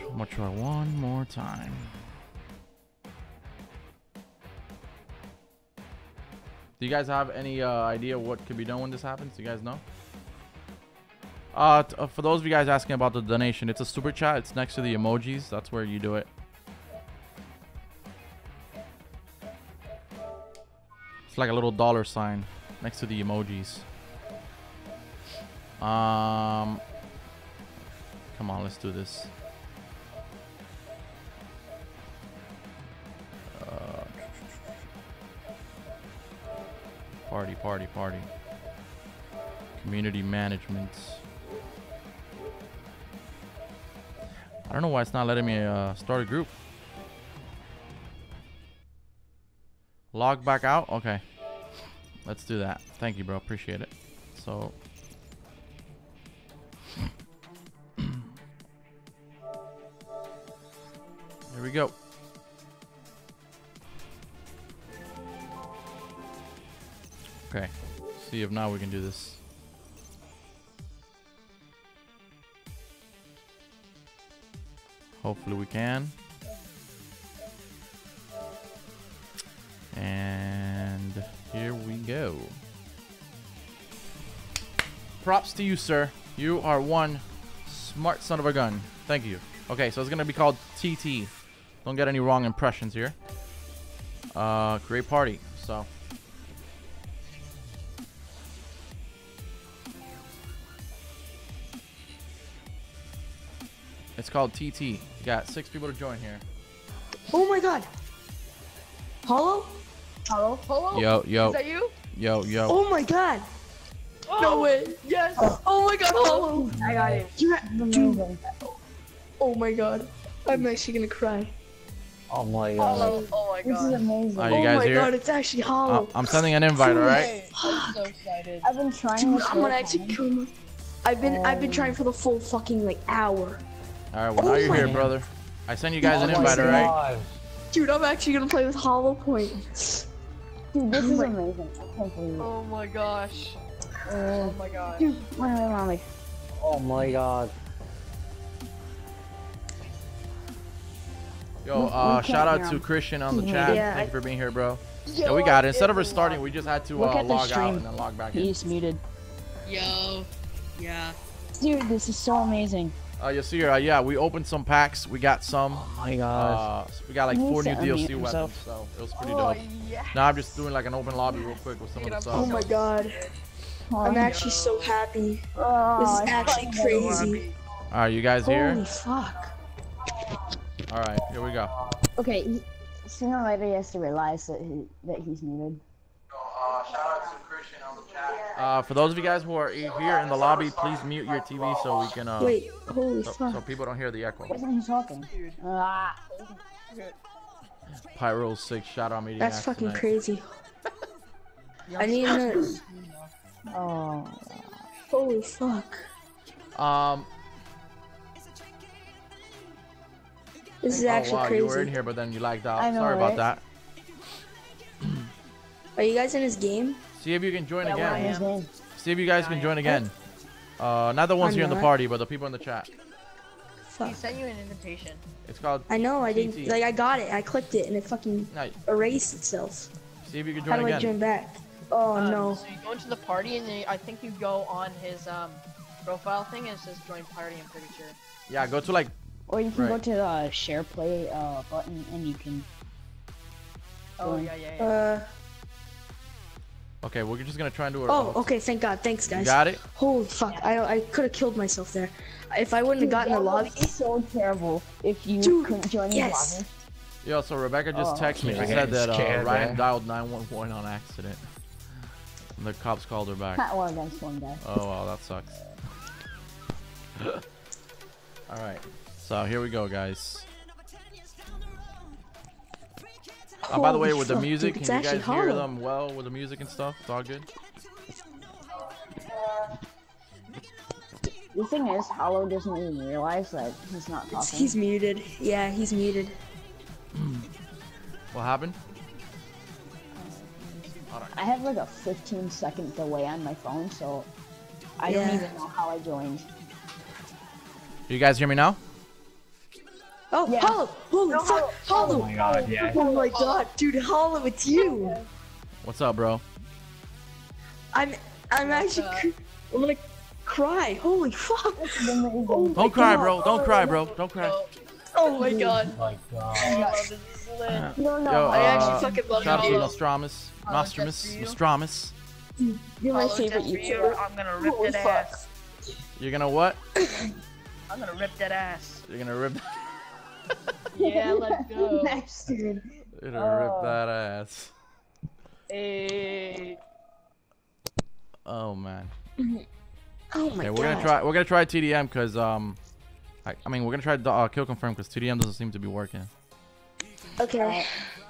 I'm gonna try one more time. Do you guys have any uh, idea what could be done when this happens? Do you guys know? Uh, uh, for those of you guys asking about the donation, it's a super chat. It's next to the emojis. That's where you do it. Like a little dollar sign next to the emojis. Um, come on, let's do this. Uh, party, party, party. Community management. I don't know why it's not letting me uh, start a group. Log back out? Okay. Let's do that. Thank you, bro. Appreciate it. So. Here we go. Okay. See if now we can do this. Hopefully we can. And here we go. Props to you, sir. You are one smart son of a gun. Thank you. Okay, so it's going to be called TT. Don't get any wrong impressions here. Uh, great party. So. It's called TT. Got six people to join here. Oh my god. Hollow? Hello? Hello? Yo, yo. Is that you? Yo, yo. Oh my god. No way. Yes. Oh my god, Hollow. I got it. You dude. Oh my god. I'm actually gonna cry. Oh my god. Hello. Oh my god. This is amazing. Are you oh my here? god, it's actually Uh, Hollow. I'm sending an invite, alright? I'm so excited. I've been trying Dude, I'm gonna whole actually kill him. I've been I've been trying for the full fucking like hour. All right, well now Oh you're here, God. brother. I sent you guys an Oh my invite, all right? Dude, I'm actually gonna play with Hollow Point. Dude, this is amazing. I can't believe it. Oh my gosh. Uh, Oh my god. Dude, run away, run away. Oh my god. Yo, We- we uh, shout out to. Christian on the He's chat. Yeah, Thank you for being here, bro. Yo, yeah, we got it. Instead of it's restarting, we just had to Look uh, at the log out stream. and then log back in. He's muted. Yo. Yeah. Dude, this is so amazing. Uh, you see here, uh, yeah, we opened some packs. We got some. Oh my Uh, we got like four new DLC unmute weapons, himself. so it was pretty Oh, dope. Now I'm just doing like an open lobby real quick with some of the stuff. Oh my god. I'm actually so happy. Oh, this is it's actually crazy. All right, you guys here? Holy fuck. All right, here we go. Okay, sooner or later he has to realize that he that he's muted. Uh, for those of you guys who are here in the lobby, please mute your TV so we can. Uh, Wait, holy so, fuck. so people don't hear the echo. Why isn't he talking? Ah. Pyro six shout out meeting. That's act fucking tonight. crazy. I need to. Oh. Holy fuck. Um. This is oh, actually wow, crazy. you were in here, but then you lagged out. I know, Sorry about that. Are you guys in his game? See if you can join Yeah, again. in his game. See if you guys can join again. Uh, not the ones here in the party, but the people in the chat. He sent you an invitation. It's called. I know, I didn't. TT. Like, I got it. I clicked it and it fucking Nice. erased itself. See if you can join How join do I join back? Oh Um, no. So you go into the party and then I think you go on his um profile thing and it says join party. I'm pretty sure. Yeah, go to like. Or you can go to the share play uh, button and you can. Oh yeah yeah yeah. Uh. Okay, we're just gonna try and do it. Oh, okay. Thank God. Thanks, guys. got it? Holy fuck! I I could have killed myself there. If I wouldn't have gotten the that lobby. would be so terrible if you Dude, couldn't join yes. his lobby. Yo, so Rebecca just Oh. texted me. She said that uh, scared, Ryan man. dialed 911 on accident. And the cops called her back. Not one against one guy. Oh wow, that sucks. All right, so here we go, guys. Uh, by the way, Holy with the music, dude, can you guys actually hear them well with the music and stuff? It's all good. The thing is, Hollow doesn't even realize that he's not It's- talking. he's muted. Yeah, he's muted. What happened? I have like a 15 second delay on my phone, so I don't even know how I joined. Do you guys hear me now? Oh, Hollow! Holy fuck! Hollow! Oh my god, yeah. Oh my god, dude, Hollow, it's you! What's up, bro? I'm I'm actually cr- I'm gonna cry. Holy fuck! Oh Don't cry, God. bro. Don't cry, bro. Don't cry. Oh my god. my god. Oh, this is lit. No, no, Yo, I actually uh, fucking love shout out to Hollow. Nostramus. Hollow, Nostramus. just you. Nostramus. You're my Hollow, favorite just you, YouTuber. I'm gonna rip Holy that fuck. ass. You're gonna what? I'm gonna rip that ass. You're gonna rip. Yeah, let's go. Next dude. You're gonna rip Oh. that ass. Hey. Oh man. Oh my Okay, god. we're gonna try. We're gonna try TDM because um, I, I mean we're gonna try the, uh, kill confirm because TDM doesn't seem to be working. Okay.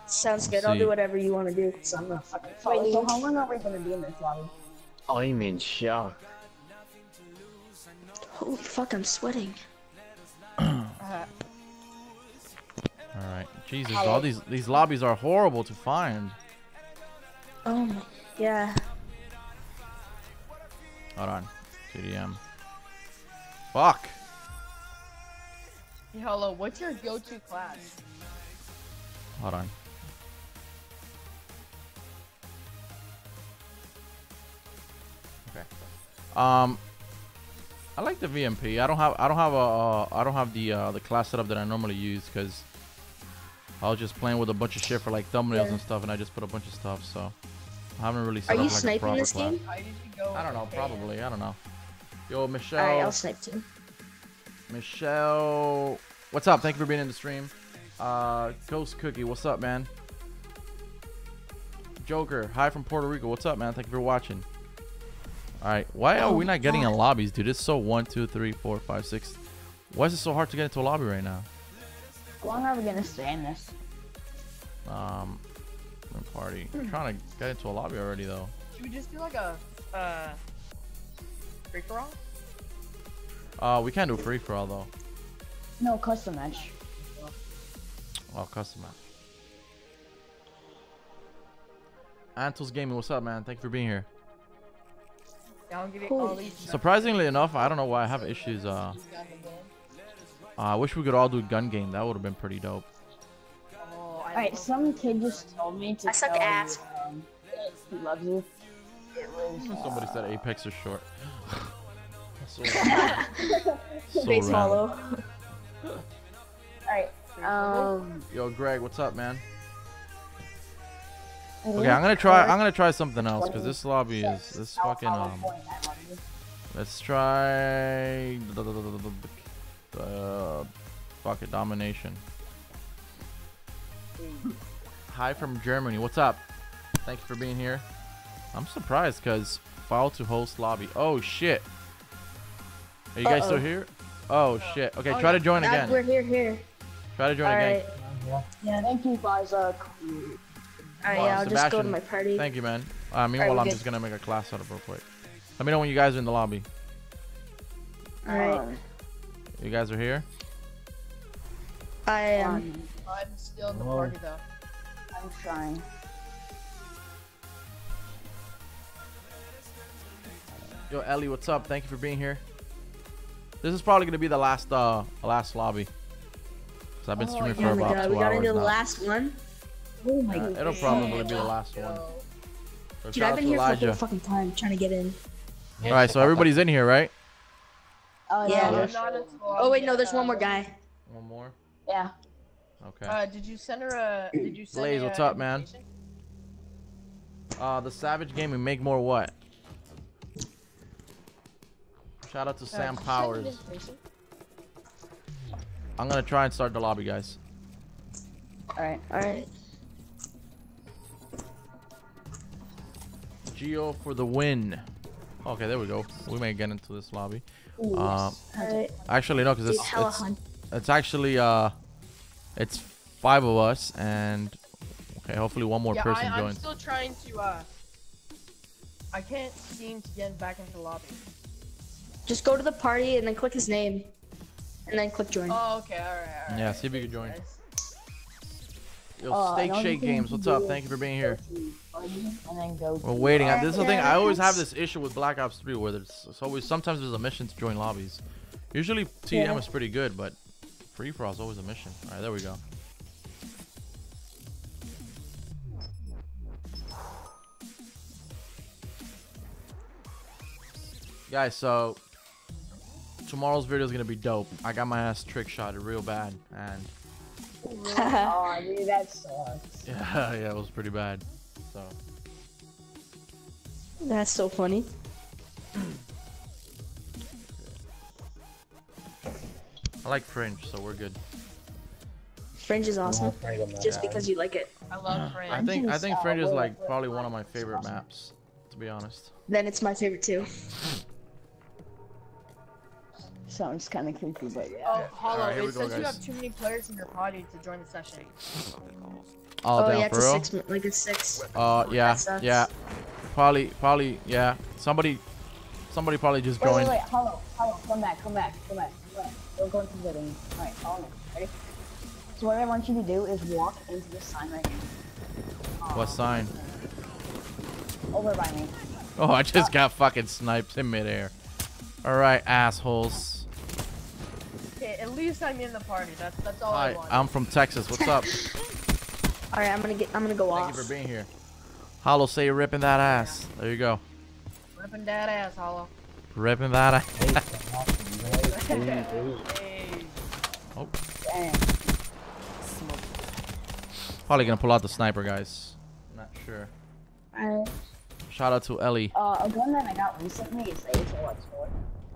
Sounds good. Let's I'll do whatever you want to do. Cause I'm gonna fucking follow Wait, so how long are we gonna be in this lobby? I'm in shock. Holy fuck! I'm sweating. Uh, All right. Jesus, all these these lobbies are horrible to find. Oh my. Yeah. Hold on. TDM. Fuck. hey, hello. What's your go-to class? Hold on. Okay. Um, I like the VMP. I don't have. I don't have a. Uh, I don't have the uh, the class setup that I normally use because I was just playing with a bunch of shit for like thumbnails Yeah. and stuff, and I just put a bunch of stuff. So I haven't really Are set you up like a sniping proper this class. game? How did you? I don't know. Probably. I don't know. Yo, Michelle. Alright, I'll snipe too. Michelle, what's up? Thank you for being in the stream. Uh, Ghost Cookie, what's up, man? Joker, hi from Puerto Rico. What's up, man? Thank you for watching. All right, why are we not getting in lobbies, dude? It's so one, two, three, four, five, six. Why is it so hard to get into a lobby right now? How long are we gonna stay in this? Um, room party. I'm trying to get into a lobby already, though. Should we just do like a uh free for all? Uh, we can't do free for all though. No, custom match. Oh, custom match. Antles Gaming, what's up, man? Thank you for being here. Yeah, I'll give you all these. Surprisingly enough, I don't know why I have issues. Uh, uh, I wish we could all do gun game. That would have been pretty dope. Alright, some kid just told me to I suck tell ass. you, um, he loves you. It was, Somebody uh, said Apex is short. so, so Face random. Alright, um, Yo, Greg, what's up, man? Okay, I'm gonna try. I'm gonna try something else because this lobby is this fucking um. Let's try uh, fuck it, domination. Hi from Germany. What's up? Thank you for being here. I'm surprised because file to host lobby. Oh shit. Are you guys still here? Oh shit. Okay, Oh, try to join Uh, again. We're here, here. Try to join Alright. again. Yeah, thank you, Isaac. Alright, Uh, yeah, I'll just go to my party. Thank you, man. Uh, meanwhile, we're I'm good. just gonna make a class setup real quick. Let me know when you guys are in the lobby. Alright. You guys are here? I am. I'm still in the party though. I'm trying. Yo, Ellie, what's up? Thank you for being here. This is probably gonna be the last uh last lobby. Cause I've been Oh, streaming for my about God, two we got hours into the now. last one. Oh my Uh, god. it'll probably be the last one. So Dude, I've been to here for the whole fucking time trying to get in. All right, so everybody's in here, right? Oh, Yeah. yeah. Not Oh wait, no, there's one more guy. One more. Yeah. Okay. Uh, did you send her a? Did you send Blaze, what's uh, up, man? Uh, the Savage Gaming make more what? Shout out to Uh, Sam did you send an Powers. I'm gonna try and start the lobby, guys. Alright. Alright. Geo for the win. Okay, there we go. We may get into this lobby. Ooh, Um, yes. Actually, no, because it's it's, it's actually uh, it's five of us, and okay, hopefully one more yeah, person I, I'm still trying to. uh I can't seem to get back into the lobby. Just go to the party and then click his name. And then click join. Oh, okay, alright, alright. Yeah, see if you can join. Yo, Uh, Steak another Shake Games, what's up? Thank you for being here. And then go. We're waiting. This is the thing. I always have this issue with Black Ops 3 where there's it's always sometimes there's a mission to join lobbies. Usually TM Yeah. is pretty good, but free for all is always a mission. All right, there we go. Guys, so tomorrow's video is gonna be dope. I got my ass trick shotted real bad, and oh, dude, that sucks. yeah, yeah, it was pretty bad. So That's so funny. I like Fringe, so we're good. Fringe is awesome. Just because you like it. I love Fringe. I think I think uh, Fringe is like probably one of my favorite maps, to be honest. Then it's my favorite too. Sounds kind of creepy, but yeah. Oh, Hollow, Alright, here we it go, says you have too many players in your party to join the session. All oh down yeah, for it's a real. six, like a six. Uh, yeah, yeah. Probably, probably, yeah. Somebody, somebody probably just Wait, wait, joined. wait, hello, hello, come back, come back, come back, come back. We're going to the building. Alright, follow me. Ready? So what I want you to do is walk into this sign right here. What sign? Over by me. Oh, I just got fucking sniped in midair. All right, assholes. Okay, at least I'm in the party. That's that's all I Hi, want. I'm from Texas. What's up? All right, I'm gonna get. I'm gonna go Thank off. you for being here. Hollow, say you're ripping that ass. There you go. Ripping that ass, Hollow. Ripping that ass. oh, Damn. probably gonna pull out the sniper, guys. Not sure. Alright. Shout out to Ellie. Uh, a gun that I got recently is the HLX4.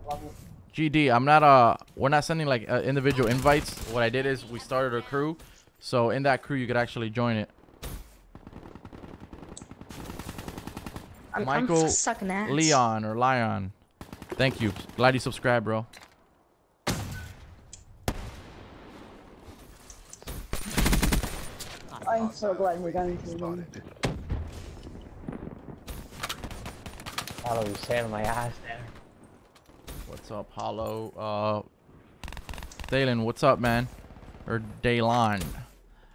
Love it. GD, I'm not uh we're not sending like uh, individual invites. What I did is we started a crew. So in that crew you could actually join it. I'm, Michael I'm sucking ass. Leon or Lion. Thank you. Glad you subscribed, bro. I'm so glad we're going to the room. Follow you saving my ass there. What's up, Hollow? Uh, Dalen, what's up, man? Or Daylon.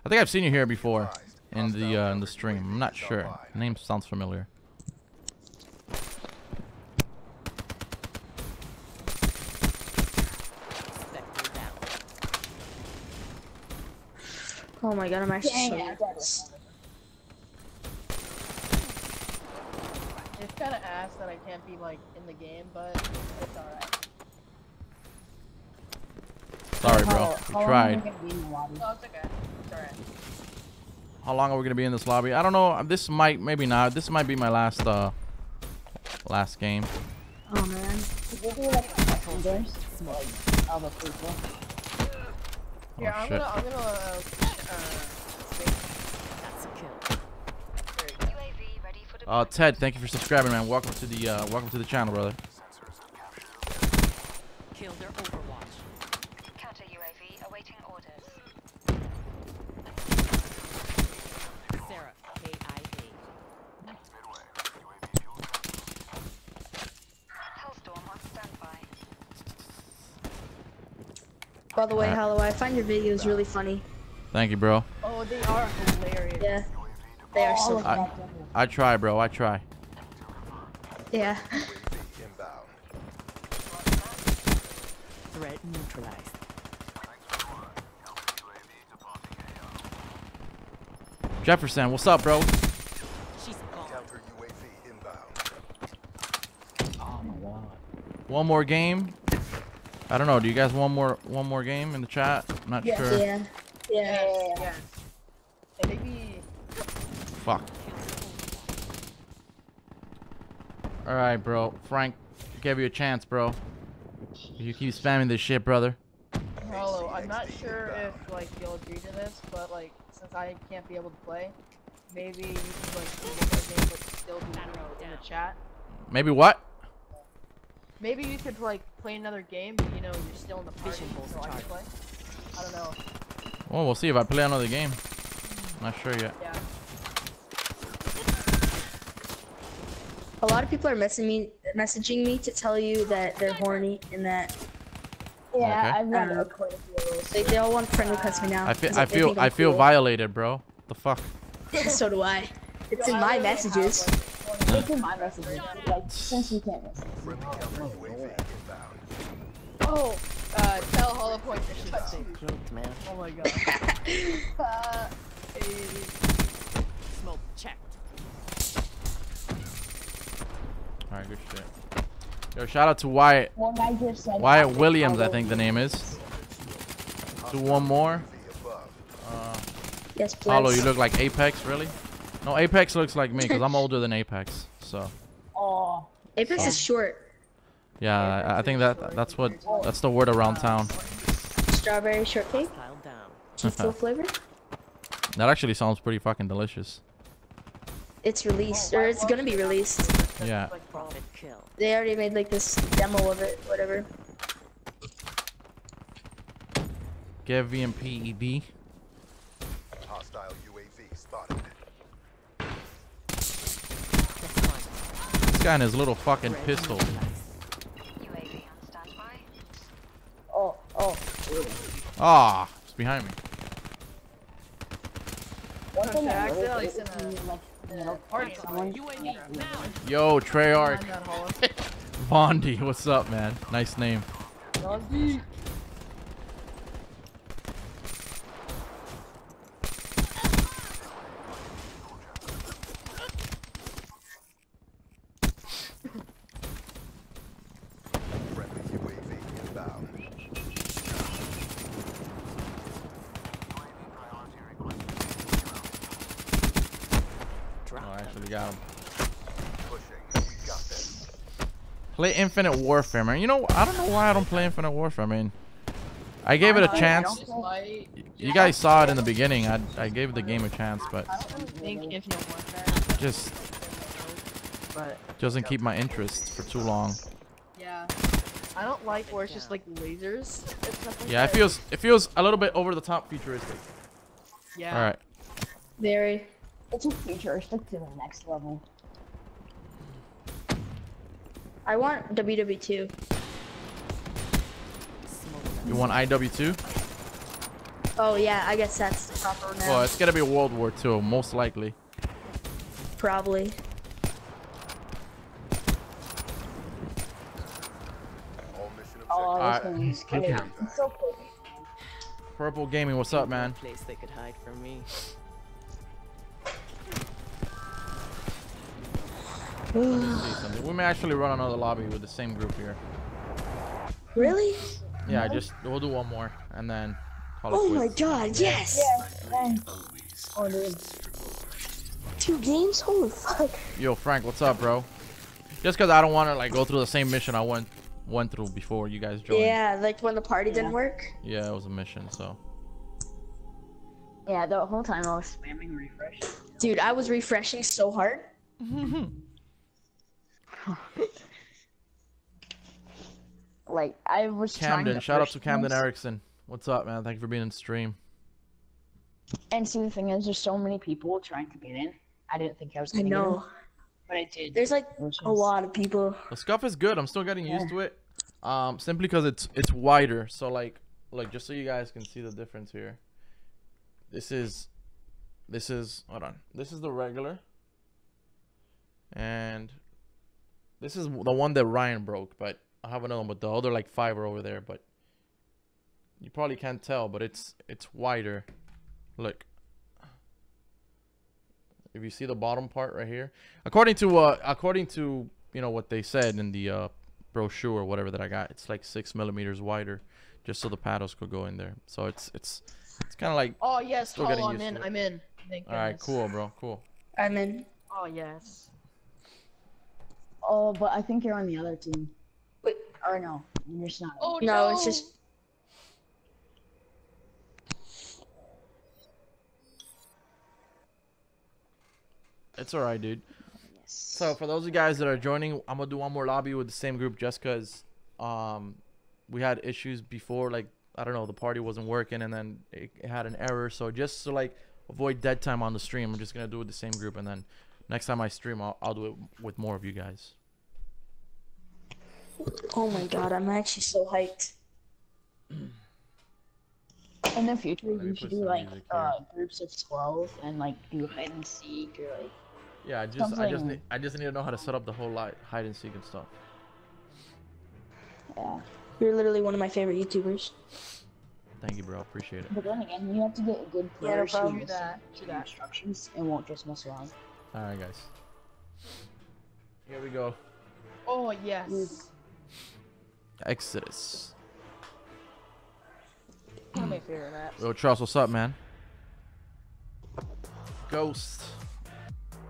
I think I've seen you here before in the uh, in the stream. I'm not sure. Name sounds familiar. Oh my god, I'm actually so it, I got nervous. It's kind of ass that I can't be like in the game, but it's alright. Sorry, bro. How- We how long tried. you gonna be in the lobby? No, it's okay. It's alright. How long are we gonna be in this lobby? I don't know. This might, maybe not. This might be my last, uh, last game. Oh man. Could you do like custom games? Like other people? Here, Oh, I'm shit. gonna, I'm gonna, uh, uh, That's a kill. Uh, Ted, thank you for subscribing, man. Welcome to the, uh, welcome to the channel, brother. Kill their Overwatch. Counter UAV awaiting orders. Sarah, KIA. Hellstorm on standby. By the way, Alright. Hollow, I find your videos really funny. Thank you, bro. oh, they are hilarious. Yeah. They are so. I, I try, bro. I try. Yeah. Threat neutralized. Jefferson, what's up, bro? She's gone. Counter UAV inbound. Oh my god. One more game. I don't know. Do you guys want more one more game in the chat? I'm not Yes. sure. Yeah. Yeah. Yes, yes. And maybe, Fuck. All right, bro. Frank, gave you a chance, bro. You keep spamming this shit, brother. Hollow, I'm not sure if, like, you'll agree to this, but, like, since I can't be able to play, maybe you can, like, do one more game, but still be in the chat. Maybe what? Maybe you could, like, play another game, but, you know, you're still in the party, Vision so I can charge. play. I don't know. Well, we'll see if I play another game. Not sure yet. Yeah. A lot of people are messaging me, messaging me to tell you that they're horny and that Yeah, Okay. I've got Um, a quite a few of those. they, they all want friend request me now. I feel 'cause I they feel I'm feel cool. violated, bro. The fuck? so do I. It's in I my literally have, messages. like, It's in my messages. Like, since you can't message. Friendly counter UAV inbound. Oh, uh, tell Hollow Point I should say. Man. Oh my god. uh, hey. Smoke checked. All right, good shit. Yo, shout out to Wyatt One guy just said. Wyatt Williams, I think the name is. Do one more. Above. Uh, Yes, please. Paulo, you look like Apex, really? No, Apex looks like me because I'm older than Apex. So Oh, Apex is short. yeah, I, I think that that's what that's the word around town. Strawberry shortcake. Pile down. Flavor. That actually sounds pretty fucking delicious. It's released, or it's gonna be released. Yeah. They already made like this demo of it, whatever. Get VMP ED. Hostile UAV spotted. This guy and his little fucking pistol. UAV on standby. oh, oh. Ah, it's behind me. One thing I accidentally sent a- you like, you know, Party someone. UAV now. Yo, Treyarch. On. Vondi, what's up, man? Nice name. Friendly UAV inbound. Oh, I actually got him. Pushing. We got this. Play Infinite Warfare, man. You know, I don't know why I don't play Infinite Warfare. I mean, I gave it a chance. You guys saw it in the beginning. I I gave the game a chance, but I don't think Infinite Warfare. just doesn't keep my interest for too long. yeah, I don't like where it's just like lasers. It's Yeah, it feels it feels a little bit over the top futuristic. Yeah. All right. Very. It's a futuristic to the next level. I want WW2. You want IW2? Oh yeah, I guess that's the proper now. Well, it's gonna be World War II, most likely. Probably. Oh, Alright. this one's Okay. okay. It's so quick. Purple Gaming, what's up, man? Place they could hide from me. We may actually run another lobby with the same group here. Really? Yeah, just we'll do one more and then call it Oh my quits. god, yes! Yes, man. Oh, dude. Two games? Holy fuck. Yo, Frank, what's up, bro? Just because I don't want to like go through the same mission I went went through before you guys joined. Yeah, like when the party didn't work. Yeah, it was a mission, so. Yeah, the whole time I was spamming refresh. Dude, I was refreshing so hard. Like I was trying Camden, to shout out to Camden things, Erickson. What's up, man? Thank you for being in stream. And see, the thing is, there's so many people trying to get in. I didn't think I was I gonna get in, know. but I did. There's like Which a lot of people. The SCUF is good. I'm still getting used to it. Um, simply because it's it's wider. So like like just so you guys can see the difference here. This is this is hold on. This is the regular. And this is the one that Ryan broke, but I have another one with the other like five are over there, but you probably can't tell, but it's it's wider. Look. If you see the bottom part right here, according to uh according to you know what they said in the uh brochure or whatever that I got, it's like six millimeters wider, just so the paddles could go in there. So it's it's it's kind of like Oh yes, Still Hollow, getting I'm in. I'm in. Thank all right, goodness. cool, bro, cool. I'm in. Oh yes. Oh, but I think you're on the other team. Wait, or no, you're just not. Oh No, it's just It's all right, dude. So for those of you guys that are joining, I'm gonna do one more lobby with the same group just cause um we had issues before, like I don't know, the party wasn't working and then it, it had an error. So just to like avoid dead time on the stream, I'm just gonna do it with the same group and then next time I stream, I'll, I'll do it with more of you guys. Oh my god, I'm actually so hyped. In the future, me you should do like uh, groups of twelve and like do hide and seek or like. Yeah, I just I just need I just need to know how to set up the whole li hide and seek and stuff. Yeah, You're literally one of my favorite YouTubers. Thank you, bro. Appreciate it. but then again, you have to get a good Yeah, no players problem. who that. to the instructions and won't just mess around. All right, guys. Here we go. Oh yes. Exodus. One of my favorite. Yo, Charles, what's up, man? Ghost.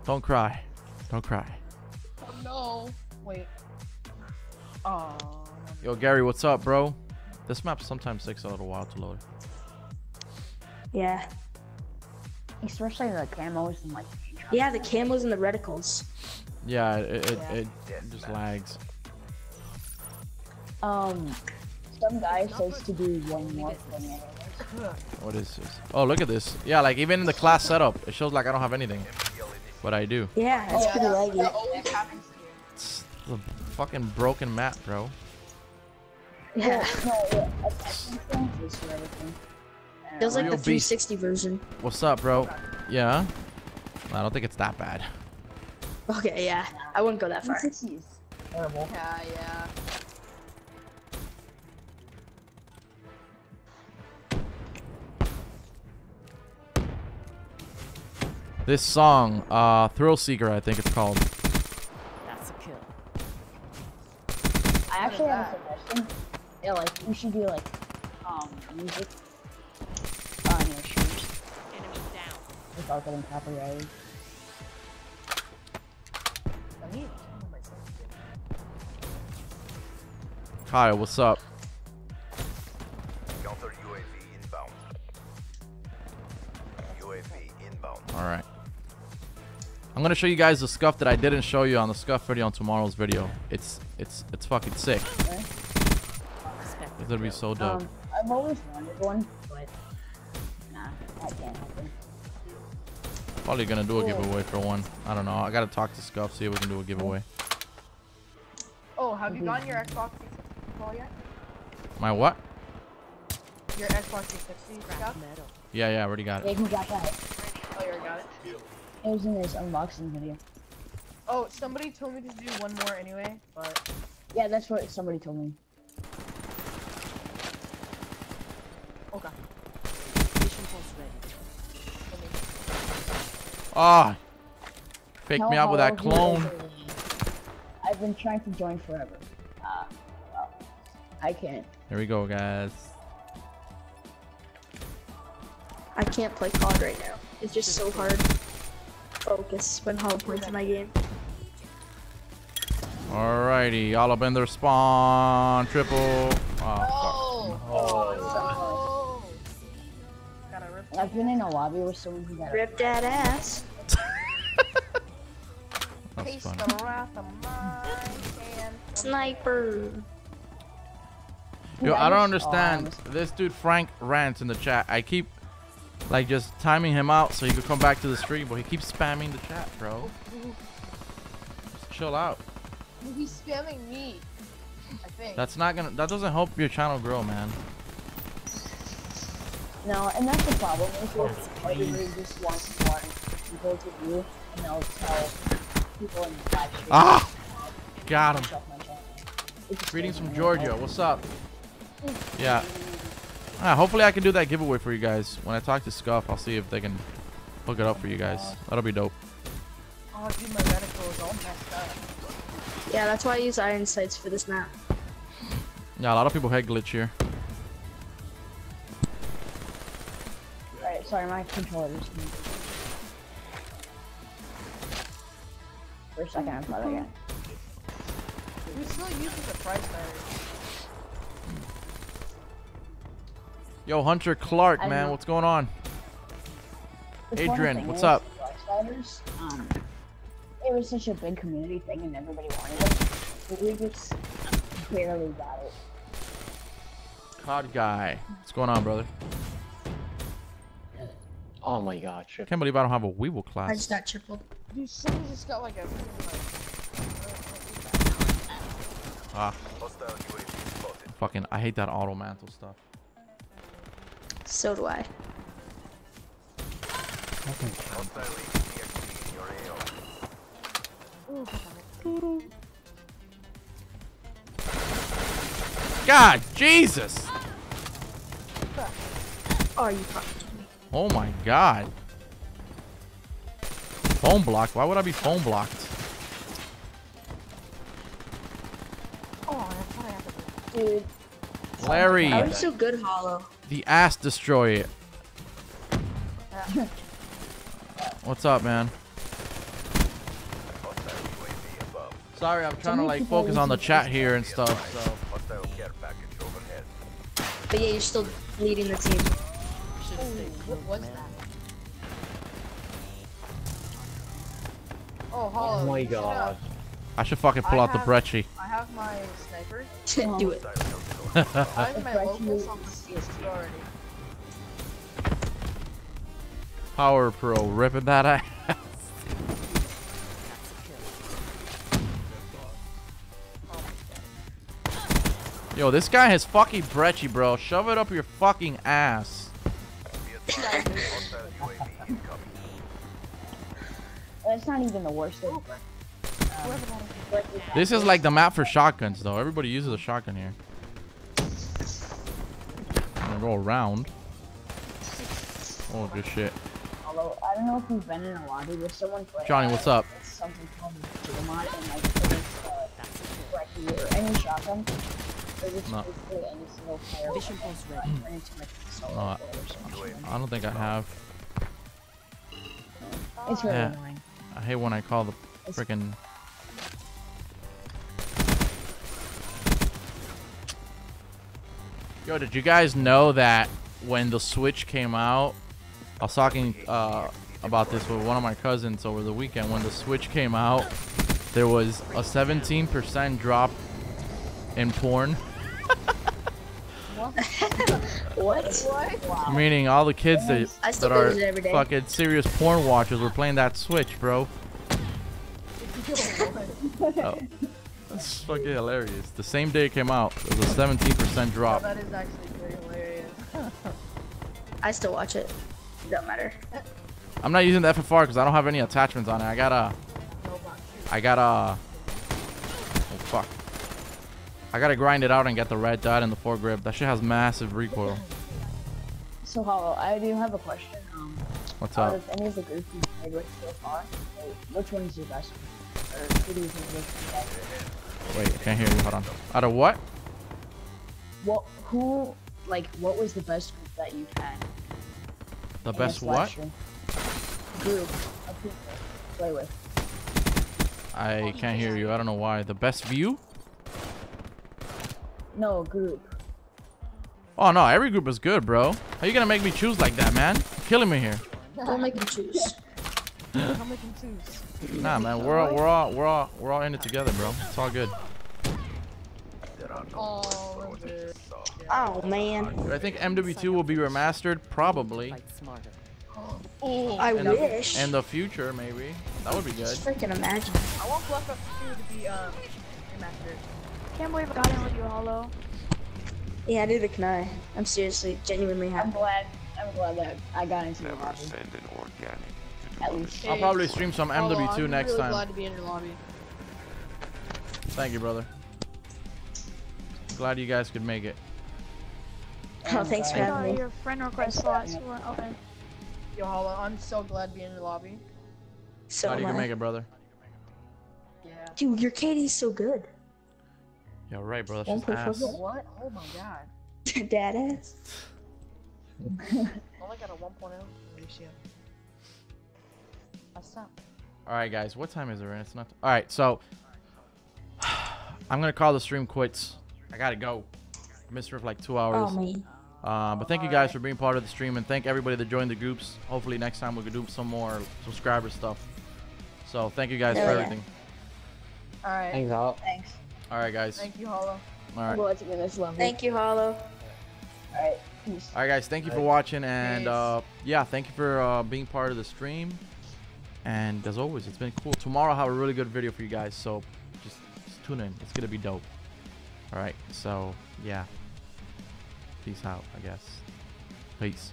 Don't cry. Don't cry. Oh no. Wait. Oh. Yo, Gary, what's up, bro? This map sometimes takes a little while to load. Yeah. Especially the camos and like. Yeah, the camos and the reticles. Yeah, it, it, Yeah. it just lags. Um, some guy says to do one more thing. What is this? Oh, look at this. Yeah, like even in the class setup, it shows like I don't have anything. But I do. Yeah, it's yeah, pretty that- laggy. That always happens to you. It's the fucking broken map, bro. Yeah. No, yeah, I, I think that is for everything. It was like Real the beast. 360 version. What's up, bro? Yeah? I don't think it's that bad. Okay, yeah. I wouldn't go that far. 360 is terrible. Yeah, yeah. This song, uh, Thrill Seeker, I think it's called. That's a kill. I actually have a suggestion. Yeah, like we should do like um music on your streams Enemy down. without getting copyrighted. Let me kill myself. Kyle, what's up? Counter UAV inbound. UAV inbound. Alright. I'm gonna show you guys the SCUF that I didn't show you on the SCUF video on tomorrow's video. It's it's it's fucking sick. It's gonna be so dope. Um, I've always wanted one, but nah, that can't happen. Probably gonna do a giveaway for one. I don't know. I gotta talk to SCUF, see if we can do a giveaway. Oh, have you gotten your Xbox 360 yet? My what? Your Xbox 360 Scott? Yeah, yeah, I already got Yeah, it. he got that. Oh, you already got it. It was in this unboxing video. Oh, somebody told me to do one more anyway, but Yeah, that's what somebody told me. okay. Mission pulse ready. Ah, fake me out with that clone. is a- I've been trying to join forever. Uh, well, I can't. There we go, guys. I can't play COD right now. It's just so hard. Focus when Hollow points in my game. Alrighty, all up in their spawn. Triple. Ah, oh, Oh, Oh, Gotta. I've been in a lobby with someone who got ripped that ass. fuck. That's Taste funny. the wrath of mine and Sniper. Yo, I I don't understand. This dude Frank rants in the chat. I keep like just timing him out so he could come back to the stream, but he keeps spamming the chat, bro. Just chill out. He's spamming me. I think. That's not gonna. That doesn't help your channel grow, man. No, and that's the problem. Is if everybody just wants to want people to you, and they'll tell people in the live stream. Ah! Got him. Check my channel. It just Greetings from Georgia. What's up? Yeah. Ah, hopefully I can do that giveaway for you guys. When I talk to SCUF, I'll see if they can hook it up for you guys. That'll be dope. Oh, dude, my reticle is all messed up. Yeah, that's why I use iron sights for this map. Yeah, a lot of people head glitch here. Alright, sorry, my controller just moved. For a second, I thought I got. We still use the price tag. Yo, Hunter Clark, man, know. what's going on? The Adrian, what's up? Um, it was such a big community thing and everybody wanted it. We just barely got it. COD guy. What's going on, brother? Oh my god, shit. Can't believe I don't have a Weevil I class. just got tripled. Dude, somebody just got like a. Ah, Hostile UAV spotted. fucking, I hate that auto mantle stuff. So do I. Hostile EXP in your AO. God, Jesus! Oh, you fucking me. Oh my God. Phone blocked? Why would I be phone blocked? Oh, I thought I had to. Dude, Larry, I was so good, Hollow. the ass destroy it. What's up, man? Hostile UAV above. Sorry, I'm trying to like focus on the chat here and stuff. So Hostile care package overhead. But yeah, you're still leading the team. What was that? Oh, Hollow. Oh my you should, god. I should fucking pull I out the have- Brecci. I have my sniper. Do it. I have my locals on the CS2 already. Power Pro ripping that ass. Yo, this guy has fucking Brecci, bro. Shove it up your fucking ass. Hostile UAV incoming. that's not even the worst thing. Um, This is like the map for shotguns, though. Everybody uses a shotgun here. I'm go around. Oh, good shit. although, I don't know if you've been in a lobby with someone playing. Johnny, what's up? Something called the mod and like it is, uh, or any shotgun. No. basically any single player. Mission pulse uh, ready. turn into like a solo No, I- player or something. I don't think I have. It's really Yeah. annoying. I hate when I call the freaking. Yo, did you guys know that when the Switch came out, I was talking uh, about this with one of my cousins over the weekend. When the Switch came out, there was a 17% drop in porn. What? Wow. Meaning all the kids that, that are use it every day. fucking serious porn watchers were playing that Switch, bro. Oh, that's fucking hilarious. The same day it came out, there was a 17% Oh, drop. that is actually pretty hilarious. I still watch it. Don't matter. I'm not using the FFR because I don't have any attachments on it. I gotta. I gotta. Oh fuck. I gotta grind it out and get the red dot and the foregrip. That shit has massive recoil. So Hollow, I do have a question. Um, What's out up? of any of the groups you've played with so far, like, which one is your best? Or who do you think is your best? Wait, I can't hear you. Hold on. Out of what? What? Who? Like, what was the best group that you've had? The in best what? stream? Group of people to play with. I can't hear you. I don't know why. The best view? No, group. Oh no, every group is good, bro. How you gonna make me choose like that, man? You're killing me here. Don't make me choose. I'll make him choose. Nah, man. We're all, we're all we're all we're all in it together, bro. It's all good. Oh, Oh man. I think MW2 will be remastered? Probably. Oh, I in the, wish. in the future, maybe. That would be good. Just freaking imagine. I want Black Ops 2 to be um remastered. Can't believe I got in with you, Hollow. Yeah, neither can I. I'm seriously, genuinely happy. I'm happy. glad. I'm glad that I got into the lobby. At least. I'll probably stream some MW2 I'm next really time. glad to be in your lobby. Thank you, brother. Glad you guys could make it. Oh, thanks for having me. your friend request slots weren't open. Yo, Hollow, I'm so glad to be in your lobby. So Glad you am can I. make it, brother. Yeah. Dude, your KD's so good. Yeah, right, bro. That's just point ass. What? Oh my god. Dad ass. Only got a 1.0 ratio. That's not. All right, guys. What time is it? Right? It's not. All right, so I'm gonna call the stream quits. I gotta go. I missed her for like two hours. Oh man. Uh, but thank you guys for being part of the stream and thank everybody that joined the groups. Hopefully next time we can do some more subscriber stuff. So thank you guys Hell for yeah. everything. Alright. Thanks, Hop. Thanks. All right, guys. Thank you, Hollow. All I'm right. glad to be in this level. Thank you, Hollow. Alright, peace. All right, guys. Thank you for watching and uh, yeah, thank you for uh, being part of the stream. And as always, it's been cool. Tomorrow I'll have a really good video for you guys. So just, just tune in. It's gonna be dope. All right. So yeah. Peace out. I guess. Peace.